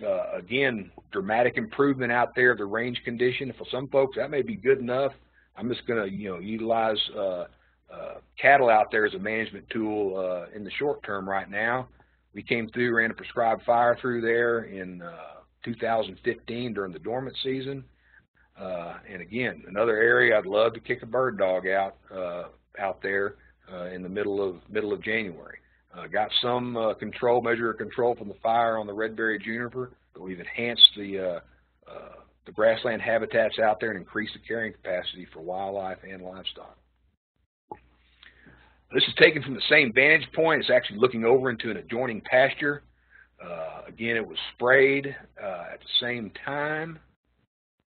uh, again, dramatic improvement out there the range condition. For some folks, that may be good enough. I'm just going to, you know, utilize uh, uh, cattle out there as a management tool uh, in the short term right now. We came through, ran a prescribed fire through there in uh, 2015 during the dormant season. Uh, and again, another area I'd love to kick a bird dog out out there in the middle of middle of January. Uh, got some uh, control, measure of control from the fire on the redberry juniper, but we've enhanced the uh, uh, the grassland habitats out there and increased the carrying capacity for wildlife and livestock. This is taken from the same vantage point. It's actually looking over into an adjoining pasture. Uh, again, it was sprayed uh, at the same time.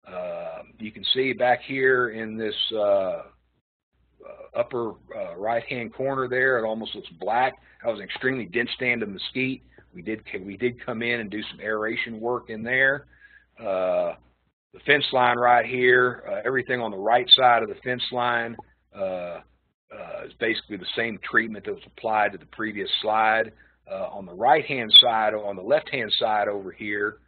Uh, you can see back here in this uh, uh, upper uh, right-hand corner there. It almost looks black. That was an extremely dense stand of mesquite. We did we did come in and do some aeration work in there. Uh, the fence line right here, uh, everything on the right side of the fence line uh, uh, is basically the same treatment that was applied to the previous slide. on the right-hand side, on the left-hand side over here,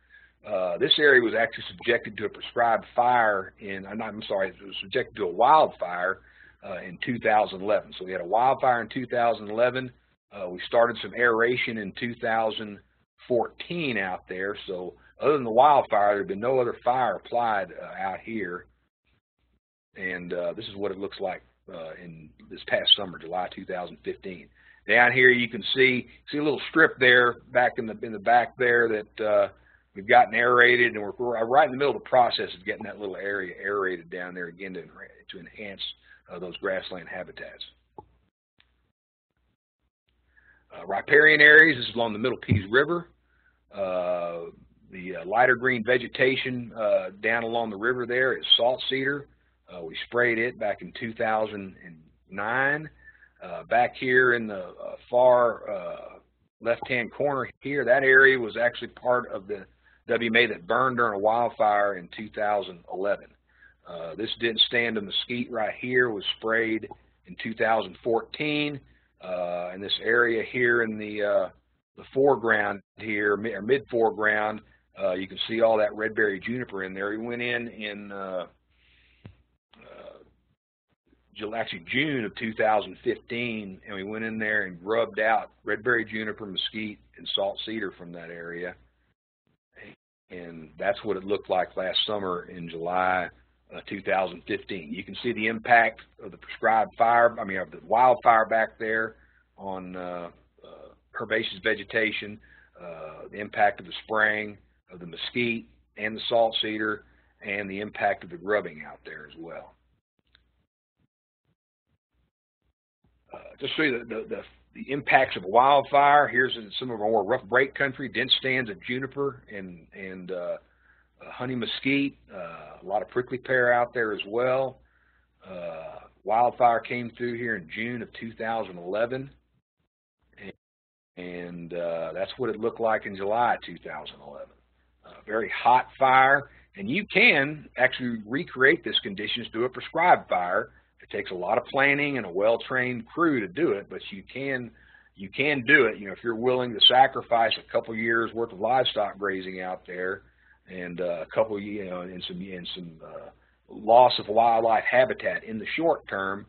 Uh, this area was actually subjected to a prescribed fire in, I'm sorry, it was subjected to a wildfire uh, in 2011. So we had a wildfire in 2011. Uh, we started some aeration in 2014 out there. So other than the wildfire, there had been no other fire applied uh, out here. And uh, this is what it looks like uh, in this past summer, July 2015. Down here you can see see a little strip there back in the in the back there that uh, we've gotten aerated, and we're, we're, right in the middle of the process of getting that little area aerated down there again to to enhance uh, those grassland habitats. Uh, riparian areas this is along the Middle Pease River. Uh, the uh, lighter green vegetation uh, down along the river there is salt cedar. Uh, we sprayed it back in 2009. Uh, back here in the uh, far uh, left-hand corner here, that area was actually part of the WMA that burned during a wildfire in 2011. Uh, this didn't stand of mesquite right here was sprayed in 2014. Uh, and this area here in the uh, the foreground here, or mid foreground, uh, you can see all that red berry juniper in there. We went in in uh, actually June of 2015, and we went in there and grubbed out red berry juniper, mesquite, and salt cedar from that area. And that's what it looked like last summer in July uh, 2015. You can see the impact of the prescribed fire, I mean, of the wildfire back there on uh, uh, herbaceous vegetation, uh, the impact of the spraying of the mesquite and the salt cedar, and the impact of the grubbing out there as well. Show you the, the, the, the, impacts of wildfire, here's some of our more rough break country, dense stands of juniper and, and uh, honey mesquite, uh, a lot of prickly pear out there as well. Uh, wildfire came through here in June of 2011, and, and uh, that's what it looked like in July 2011. very hot fire, and you can actually recreate this conditions through a prescribed fire it takes a lot of planning and a well-trained crew to do it, but you can you can do it. You know, if you're willing to sacrifice a couple years worth of livestock grazing out there, and uh, a couple, you know, and some and some uh, loss of wildlife habitat in the short term,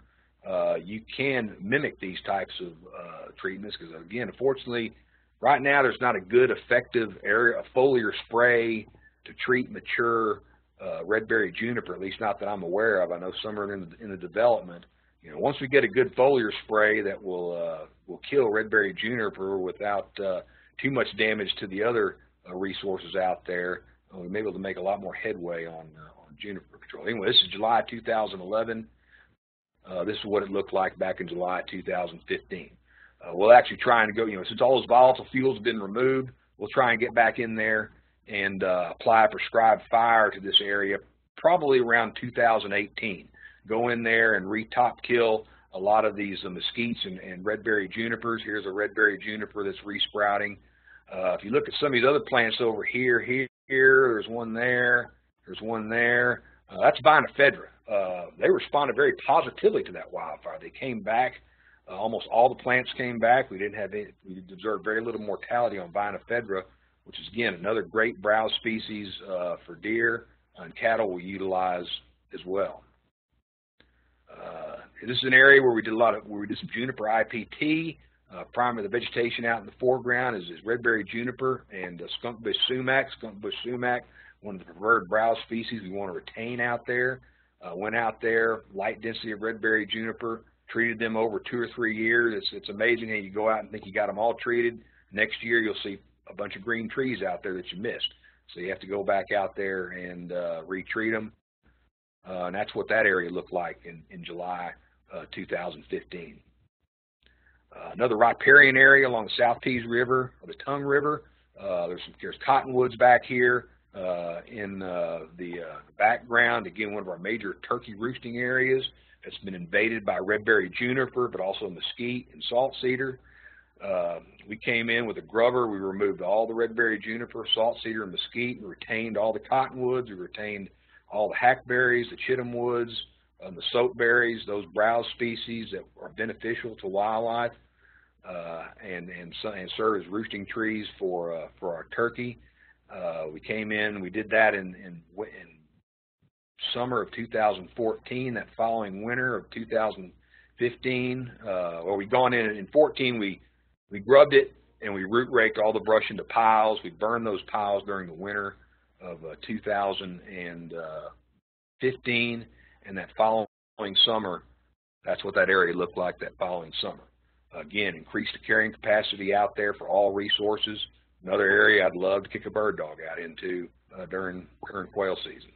uh, you can mimic these types of uh, treatments. Because again, unfortunately, right now there's not a good effective area, foliar spray to treat mature uh, redberry juniper, at least not that I'm aware of. I know some are in the, in the development. You know, once we get a good foliar spray that will uh, will kill redberry juniper without uh, too much damage to the other uh, resources out there, uh, we may be able to make a lot more headway on uh, on juniper control. Anyway, this is July 2011. Uh, this is what it looked like back in July 2015. Uh, we'll actually try and go, you know, since all those volatile fuels have been removed, we'll try and get back in there and uh, apply prescribed fire to this area probably around 2018. Go in there and re-top kill a lot of these uh, mesquites and, and redberry junipers. Here's a redberry juniper that's resprouting. Uh, if you look at some of these other plants over here, here, here there's one there, there's one there. Uh, that's vine ephedra. Uh, they responded very positively to that wildfire. They came back. Uh, almost all the plants came back. We didn't have any, we observed very little mortality on vine ephedra which is again another great browse species uh, for deer and cattle we utilize as well. Uh, this is an area where we did a lot of where we did some juniper IPT. Uh, primary the vegetation out in the foreground is, is redberry juniper and uh, sumac. Skunk bush sumac, one of the preferred browse species we want to retain out there. Uh, went out there, light density of redberry juniper, treated them over two or three years. It's, it's amazing how you go out and think you got them all treated. Next year you'll see a bunch of green trees out there that you missed. So you have to go back out there and uh, retreat them. Uh, and that's what that area looked like in, in July uh, 2015. Uh, another riparian area along the South Pease River, or the Tongue River. Uh, there's, some, there's cottonwoods back here uh, in the, the background. Again, one of our major turkey roosting areas. It's been invaded by redberry juniper, but also mesquite and salt cedar. Uh, we came in with a grubber. We removed all the redberry juniper, salt cedar, and mesquite. and retained all the cottonwoods. We retained all the hackberries, the chittamwoods, um, the soapberries, those browse species that are beneficial to wildlife uh, and, and, and serve as roosting trees for, uh, for our turkey. Uh, we came in, we did that in, in, in summer of 2014. That following winter of 2015, uh, or we gone in in 14, we we grubbed it and we root raked all the brush into piles. We burned those piles during the winter of uh, 2015, and that following summer, that's what that area looked like that following summer. Again, increase the carrying capacity out there for all resources. Another area I'd love to kick a bird dog out into uh, during during quail season.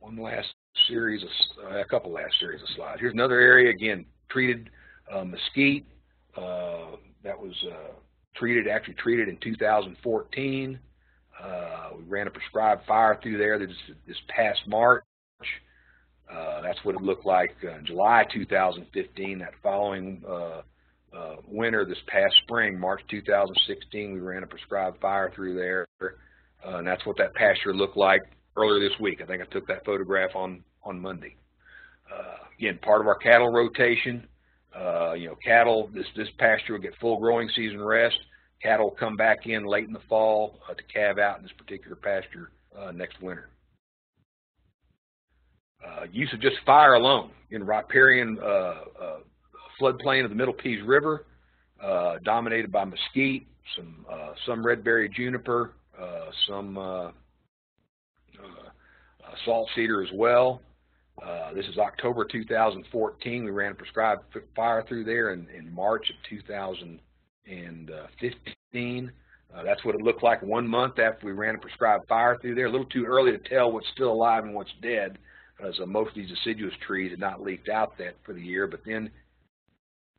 One last series of uh, a couple last series of slides. Here's another area again treated uh, mesquite uh, that was uh, treated actually treated in 2014. Uh, we ran a prescribed fire through there this, this past March. Uh, that's what it looked like in July 2015. That following uh, uh, winter, this past spring, March 2016, we ran a prescribed fire through there, uh, and that's what that pasture looked like earlier this week. I think I took that photograph on on Monday. Uh, again, part of our cattle rotation. Uh, you know, cattle this this pasture will get full growing season rest. Cattle come back in late in the fall to calve out in this particular pasture next winter. Uh, use of just fire alone in riparian uh, uh, floodplain of the Middle Pease River, dominated by mesquite, some some redberry juniper, some salt cedar as well. Uh, this is October 2014. We ran a prescribed fire through there in, in March of 2015. Uh, that's what it looked like one month after we ran a prescribed fire through there. A little too early to tell what's still alive and what's dead as uh, most of these deciduous trees had not leaked out that for the year. But then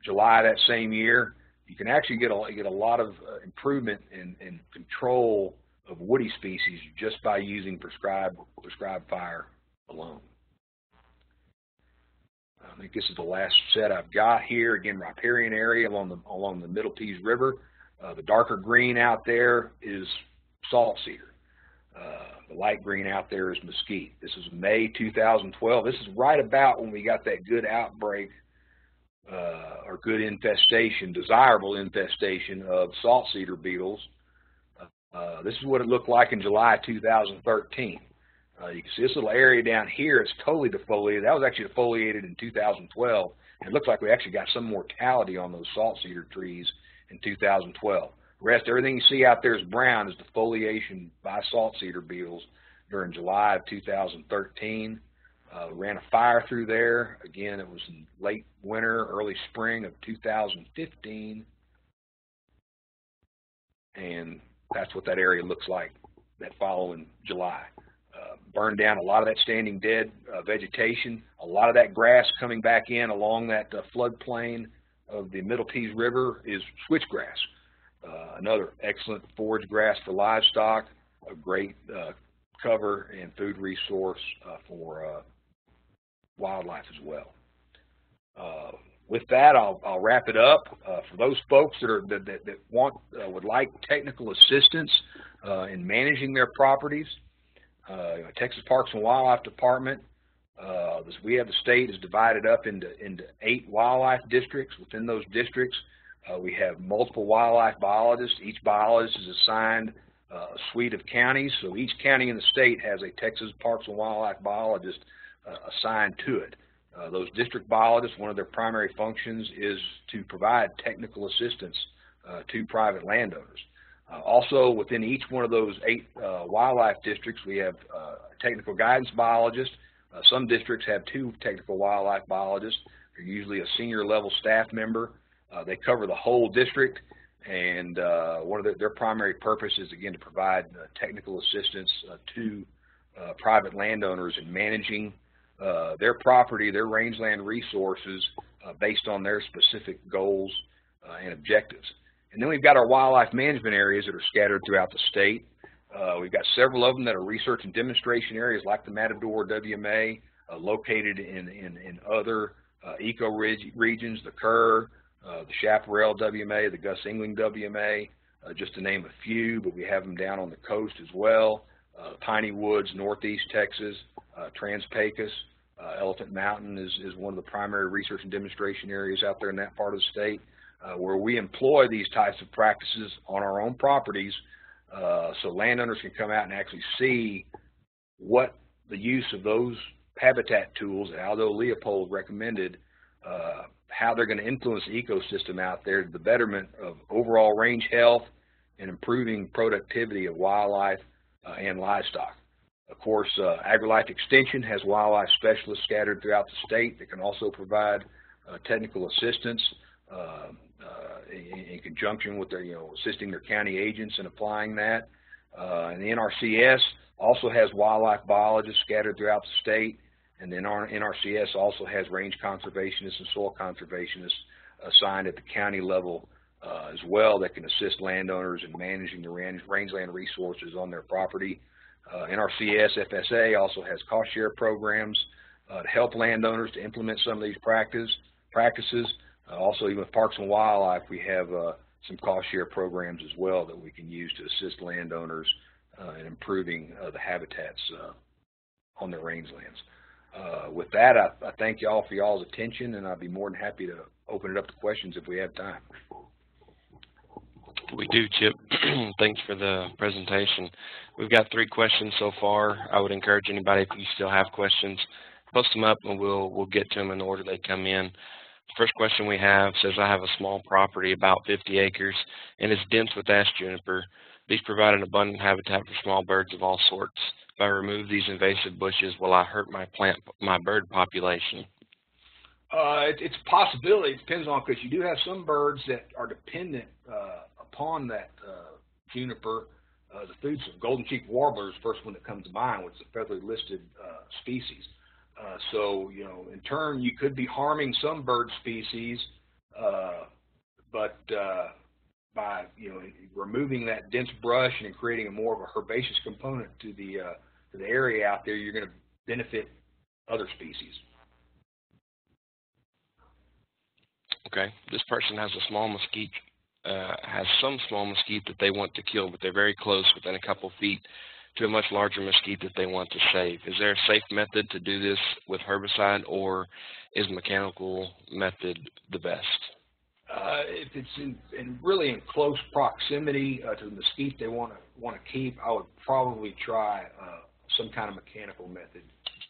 July that same year, you can actually get a get a lot of uh, improvement in, in control of woody species just by using prescribed prescribed fire alone. I think this is the last set I've got here. Again, riparian area along the along the Middle Pease River. Uh, the darker green out there is salt cedar. Uh, the light green out there is mesquite. This is May 2012. This is right about when we got that good outbreak uh, or good infestation, desirable infestation of salt cedar beetles. Uh, this is what it looked like in July 2013. Uh, you can see this little area down here, it's totally defoliated. That was actually defoliated in 2012. It looks like we actually got some mortality on those salt cedar trees in 2012. The rest, everything you see out there is brown is defoliation by salt cedar beetles during July of 2013. Uh, ran a fire through there. Again, it was in late winter, early spring of 2015. And that's what that area looks like that following July. Burned down a lot of that standing dead uh, vegetation, a lot of that grass coming back in along that uh, floodplain of the Middle Pease River is switchgrass. Uh, another excellent forage grass for livestock, a great uh, cover and food resource uh, for uh, wildlife as well. With that, I'll, I'll, wrap it up. For those folks that are that, that, that want would like technical assistance in managing their properties, Texas Parks and Wildlife Department uh, this, we have the state is divided up into, into eight wildlife districts. Within those districts, uh, we have multiple wildlife biologists. Each biologist is assigned uh, a suite of counties. So each county in the state has a Texas Parks and Wildlife biologist uh, assigned to it. Uh, those district biologists, one of their primary functions is to provide technical assistance uh, to private landowners. Also, within each one of those eight wildlife districts, we have a technical guidance biologist. some districts have two technical wildlife biologists. They're usually a senior level staff member uh, they cover the whole district, and uh, one of the, their primary purpose is, again, to provide uh, technical assistance uh, to uh, private landowners in managing uh, their property, their rangeland resources based on their specific goals and objectives. And then we've got our wildlife management areas that are scattered throughout the state. we've got several of them that are research and demonstration areas like the Matador WMA, located in, in, in other eco regions, the Kerr, uh, the Chaparral WMA, the Gus Engeling WMA, uh, just to name a few, but we have them down on the coast as well. Uh, Piney Woods, Northeast Texas, uh, Trans Pecos, Uh, Elephant Mountain is, is one of the primary research and demonstration areas out there in that part of the state uh, where we employ these types of practices on our own properties uh, so landowners can come out and actually see what the use of those habitat tools Aldo Leopold recommended, uh, how they're going to influence the ecosystem out there the betterment of overall range health and improving productivity of wildlife uh, and livestock. Of course, uh, AgriLife Extension has wildlife specialists scattered throughout the state that can also provide uh, technical assistance in, in, conjunction with their, you know, assisting their county agents in applying that. Uh, and the NRCS also has wildlife biologists scattered throughout the state. And then our NRCS also has range conservationists and soil conservationists assigned at the county level uh, as well that can assist landowners in managing the range, rangeland resources on their property. Uh, NRCS FSA also has cost share programs uh, to help landowners to implement some of these practice, practices. Uh, also, even with Parks and Wildlife, we have uh, some cost share programs as well that we can use to assist landowners uh, in improving the habitats on their rangelands. Uh, with that, I, I thank y'all for y'all's attention, and I'd be more than happy to open it up to questions if we have time. We do, Chip. [CLEARS THROAT] Thanks for the presentation. We've got three questions so far. I would encourage anybody, if you still have questions, post them up, and we'll we'll get to them in the order they come in. First question we have says, I have a small property, about 50 acres, and it's dense with Ashe juniper. These provide an abundant habitat for small birds of all sorts. If I remove these invasive bushes, will I hurt my plant, my bird population? Uh, it, it's a possibility. It depends on because you do have some birds that are dependent uh, upon that uh, juniper. Uh, the food, of golden cheek warbler is the first one that comes to mind, which is a federally listed uh, species. So, you know, in turn, you could be harming some bird species, uh, but uh, by, you know, removing that dense brush and creating a more of a herbaceous component to the, uh, to the area out there, you're going to benefit other species. Okay. This person has a small mesquite, uh, has some small mesquite that they want to kill, but they're very close, within a couple feet to a much larger mesquite that they want to save. Is there a safe method to do this with herbicide, or is mechanical method the best? Uh, if it's in, in, really in close proximity uh, to the mesquite they want to want to keep, I would probably try uh, some kind of mechanical method.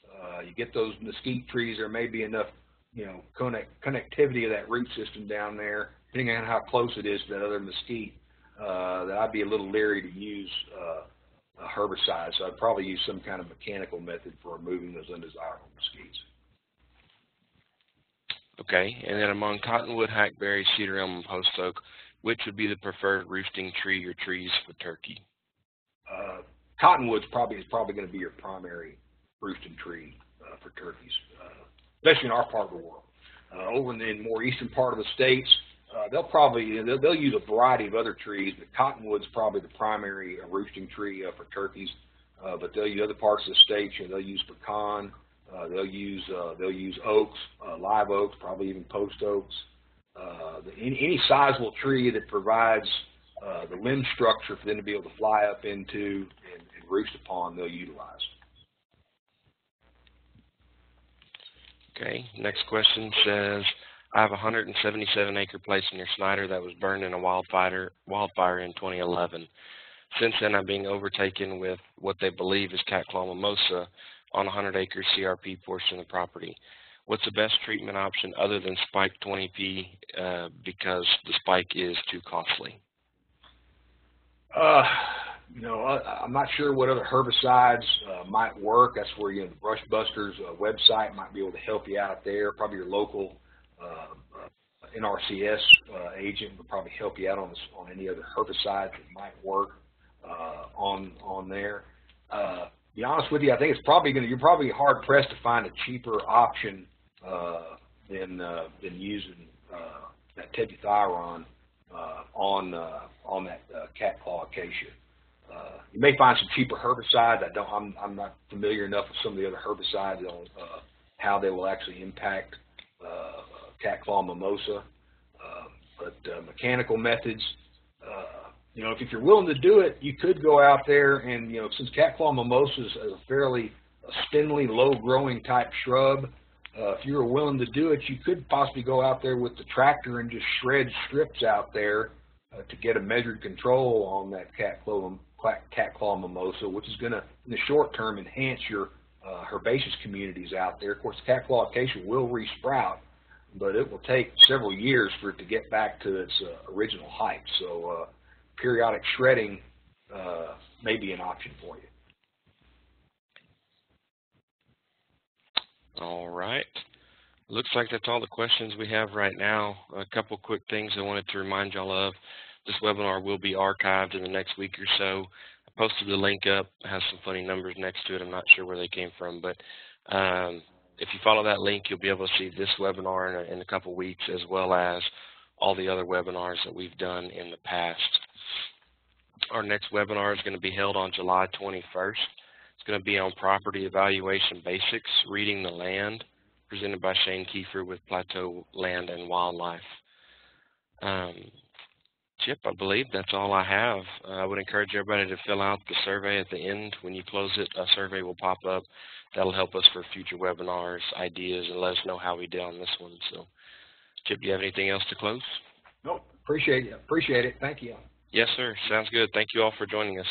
Uh, you get those mesquite trees, there may be enough, you know, connect, connectivity of that root system down there, depending on how close it is to that other mesquite, uh, that I'd be a little leery to use uh, herbicide. So I'd probably use some kind of mechanical method for removing those undesirable mesquites. Okay, and then among cottonwood, hackberry, cedar elm, and post oak, which would be the preferred roosting tree or trees for turkey? Uh, cottonwood's probably is probably going to be your primary roosting tree uh, for turkeys, uh, especially in our part of the world. Uh, over in the more eastern part of the states, uh, they'll probably they'll, they'll, use a variety of other trees, but cottonwood's probably the primary uh, roosting tree uh, for turkeys. Uh, but they'll use other parts of the state. You know, they'll use pecan. Uh, they'll use uh, they'll use oaks, live oaks, probably even post oaks. The, any, any sizable tree that provides the limb structure for them to be able to fly up into and, and roost upon, they'll utilize. Okay. Next question says. I have a 177 acre place near Snyder that was burned in a wildfire, wildfire in 2011. Since then, I'm being overtaken with what they believe is cat claw mimosa on a 100 acre CRP portion of the property. What's the best treatment option other than spike 20P uh, because the spike is too costly? Uh, you know, I, am not sure what other herbicides uh, might work. That's where you know the Brush Busters uh, website might be able to help you out there. Probably your local uh, NRCS uh, agent would probably help you out on this, on any other herbicides that might work uh, on on there. Uh, be honest with you, I think it's probably going to you're probably hard pressed to find a cheaper option uh, than uh, than using uh, that tebuthiuron uh, on uh, on that uh, cat claw acacia. Uh, you may find some cheaper herbicides. I don't. I'm I'm not familiar enough with some of the other herbicides on uh, how they will actually impact uh, cat claw mimosa. Uh, but uh, mechanical methods, uh, you know, if, if you're willing to do it, you could go out there and, you know, since cat claw mimosa is a fairly spindly, low-growing type shrub. Uh, if you were willing to do it, you could possibly go out there with the tractor and just shred strips out there uh, to get a measured control on that cat claw mimosa, which is going to, in the short term, enhance your uh, herbaceous communities out there. Of course, cat claw acacia will resprout, but it will take several years for it to get back to its uh, original height. So uh, periodic shredding uh, may be an option for you. All right. Looks like that's all the questions we have right now. A couple quick things I wanted to remind y'all of. This webinar will be archived in the next week or so. I posted the link up. It has some funny numbers next to it. I'm not sure where they came from, but um, if you follow that link, you'll be able to see this webinar in a, in a couple weeks as well as all the other webinars that we've done in the past. Our next webinar is going to be held on July 21st. It's going to be on property evaluation basics, reading the land, presented by Shane Kiefer with Plateau Land and Wildlife. Um, Chip, I believe that's all I have. Uh, I would encourage everybody to fill out the survey at the end. When you close it, a survey will pop up. That'll help us for future webinars, ideas, and let us know how we did on this one. So, Chip, do you have anything else to close? Nope. Appreciate it. Appreciate it. Thank you. Yes, sir. Sounds good. Thank you all for joining us.